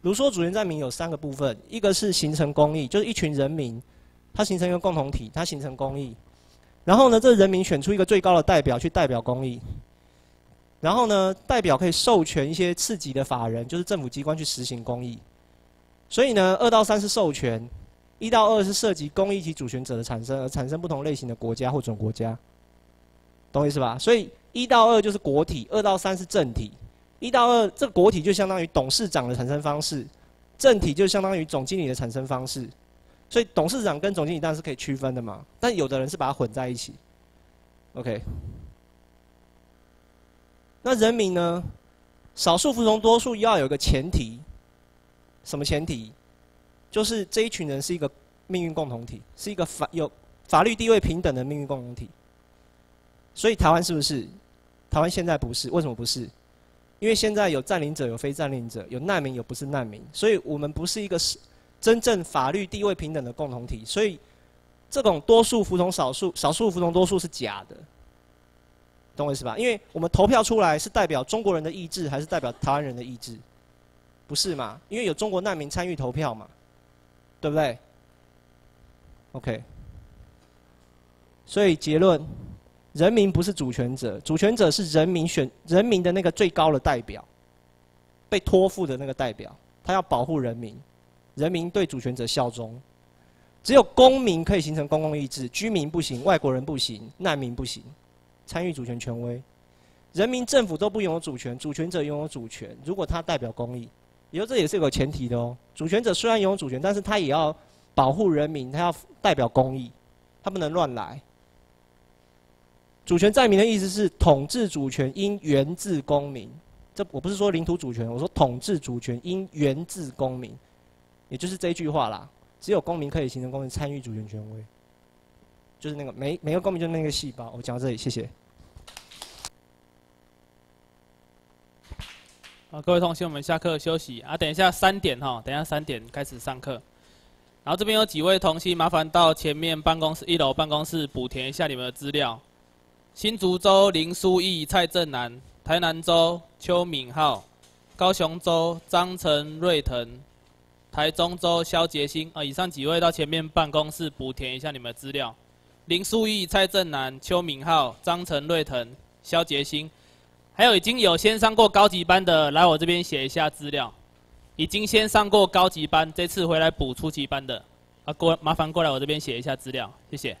如说主权在民有三个部分，一个是形成公益，就是一群人民，它形成一个共同体，它形成公益。然后呢，这人民选出一个最高的代表去代表公益。然后呢，代表可以授权一些次级的法人，就是政府机关去实行公益。所以呢，二到三是授权，一到二是涉及公益及主权者的产生而产生不同类型的国家或准国家，懂我意思吧？所以一到二就是国体，二到三是政体。一到二，这国体就相当于董事长的产生方式，政体就相当于总经理的产生方式，所以董事长跟总经理当然是可以区分的嘛。但有的人是把它混在一起。OK，那人民呢？少数服从多数要有个前提，什么前提？就是这一群人是一个命运共同体，是一个法有法律地位平等的命运共同体。所以台湾是不是？台湾现在不是，为什么不是？因为现在有占领者，有非占领者，有难民，有不是难民，所以我们不是一个是真正法律地位平等的共同体。所以这种多数服从少数，少数服从多数是假的。懂我意思吧？因为我们投票出来是代表中国人的意志，还是代表台湾人的意志？不是嘛？因为有中国难民参与投票嘛，对不对？OK。所以结论：人民不是主权者，主权者是人民选人民的那个最高的代表，被托付的那个代表，他要保护人民，人民对主权者效忠。只有公民可以形成公共意志，居民不行，外国人不行，难民不行。参与主权权威，人民政府都不拥有主权，主权者拥有主权。如果他代表公益，也就这也是有个前提的哦。主权者虽然拥有主权，但是他也要保护人民，他要代表公益，他不能乱来。主权在民的意思是统治主权应源自公民。这我不是说领土主权，我说统治主权应源自公民，也就是这句话啦。只有公民可以形成公民，参与主权权威。就是那个每每个公民就是那个细胞。我讲到这里，谢谢。好，各位同学，我们下课休息啊。等一下三点哈，等一下三点开始上课。然后这边有几位同学，麻烦到前面办公室一楼办公室补填一下你们的资料。新竹州林书义、蔡正南，台南州邱敏浩，高雄州张成瑞腾，台中州肖杰兴啊。以上几位到前面办公室补填一下你们的资料。林书义、蔡正南、邱明浩、张成瑞腾、肖杰兴，还有已经有先上过高级班的，来我这边写一下资料。已经先上过高级班，这次回来补初级班的，啊，过麻烦过来我这边写一下资料，谢谢。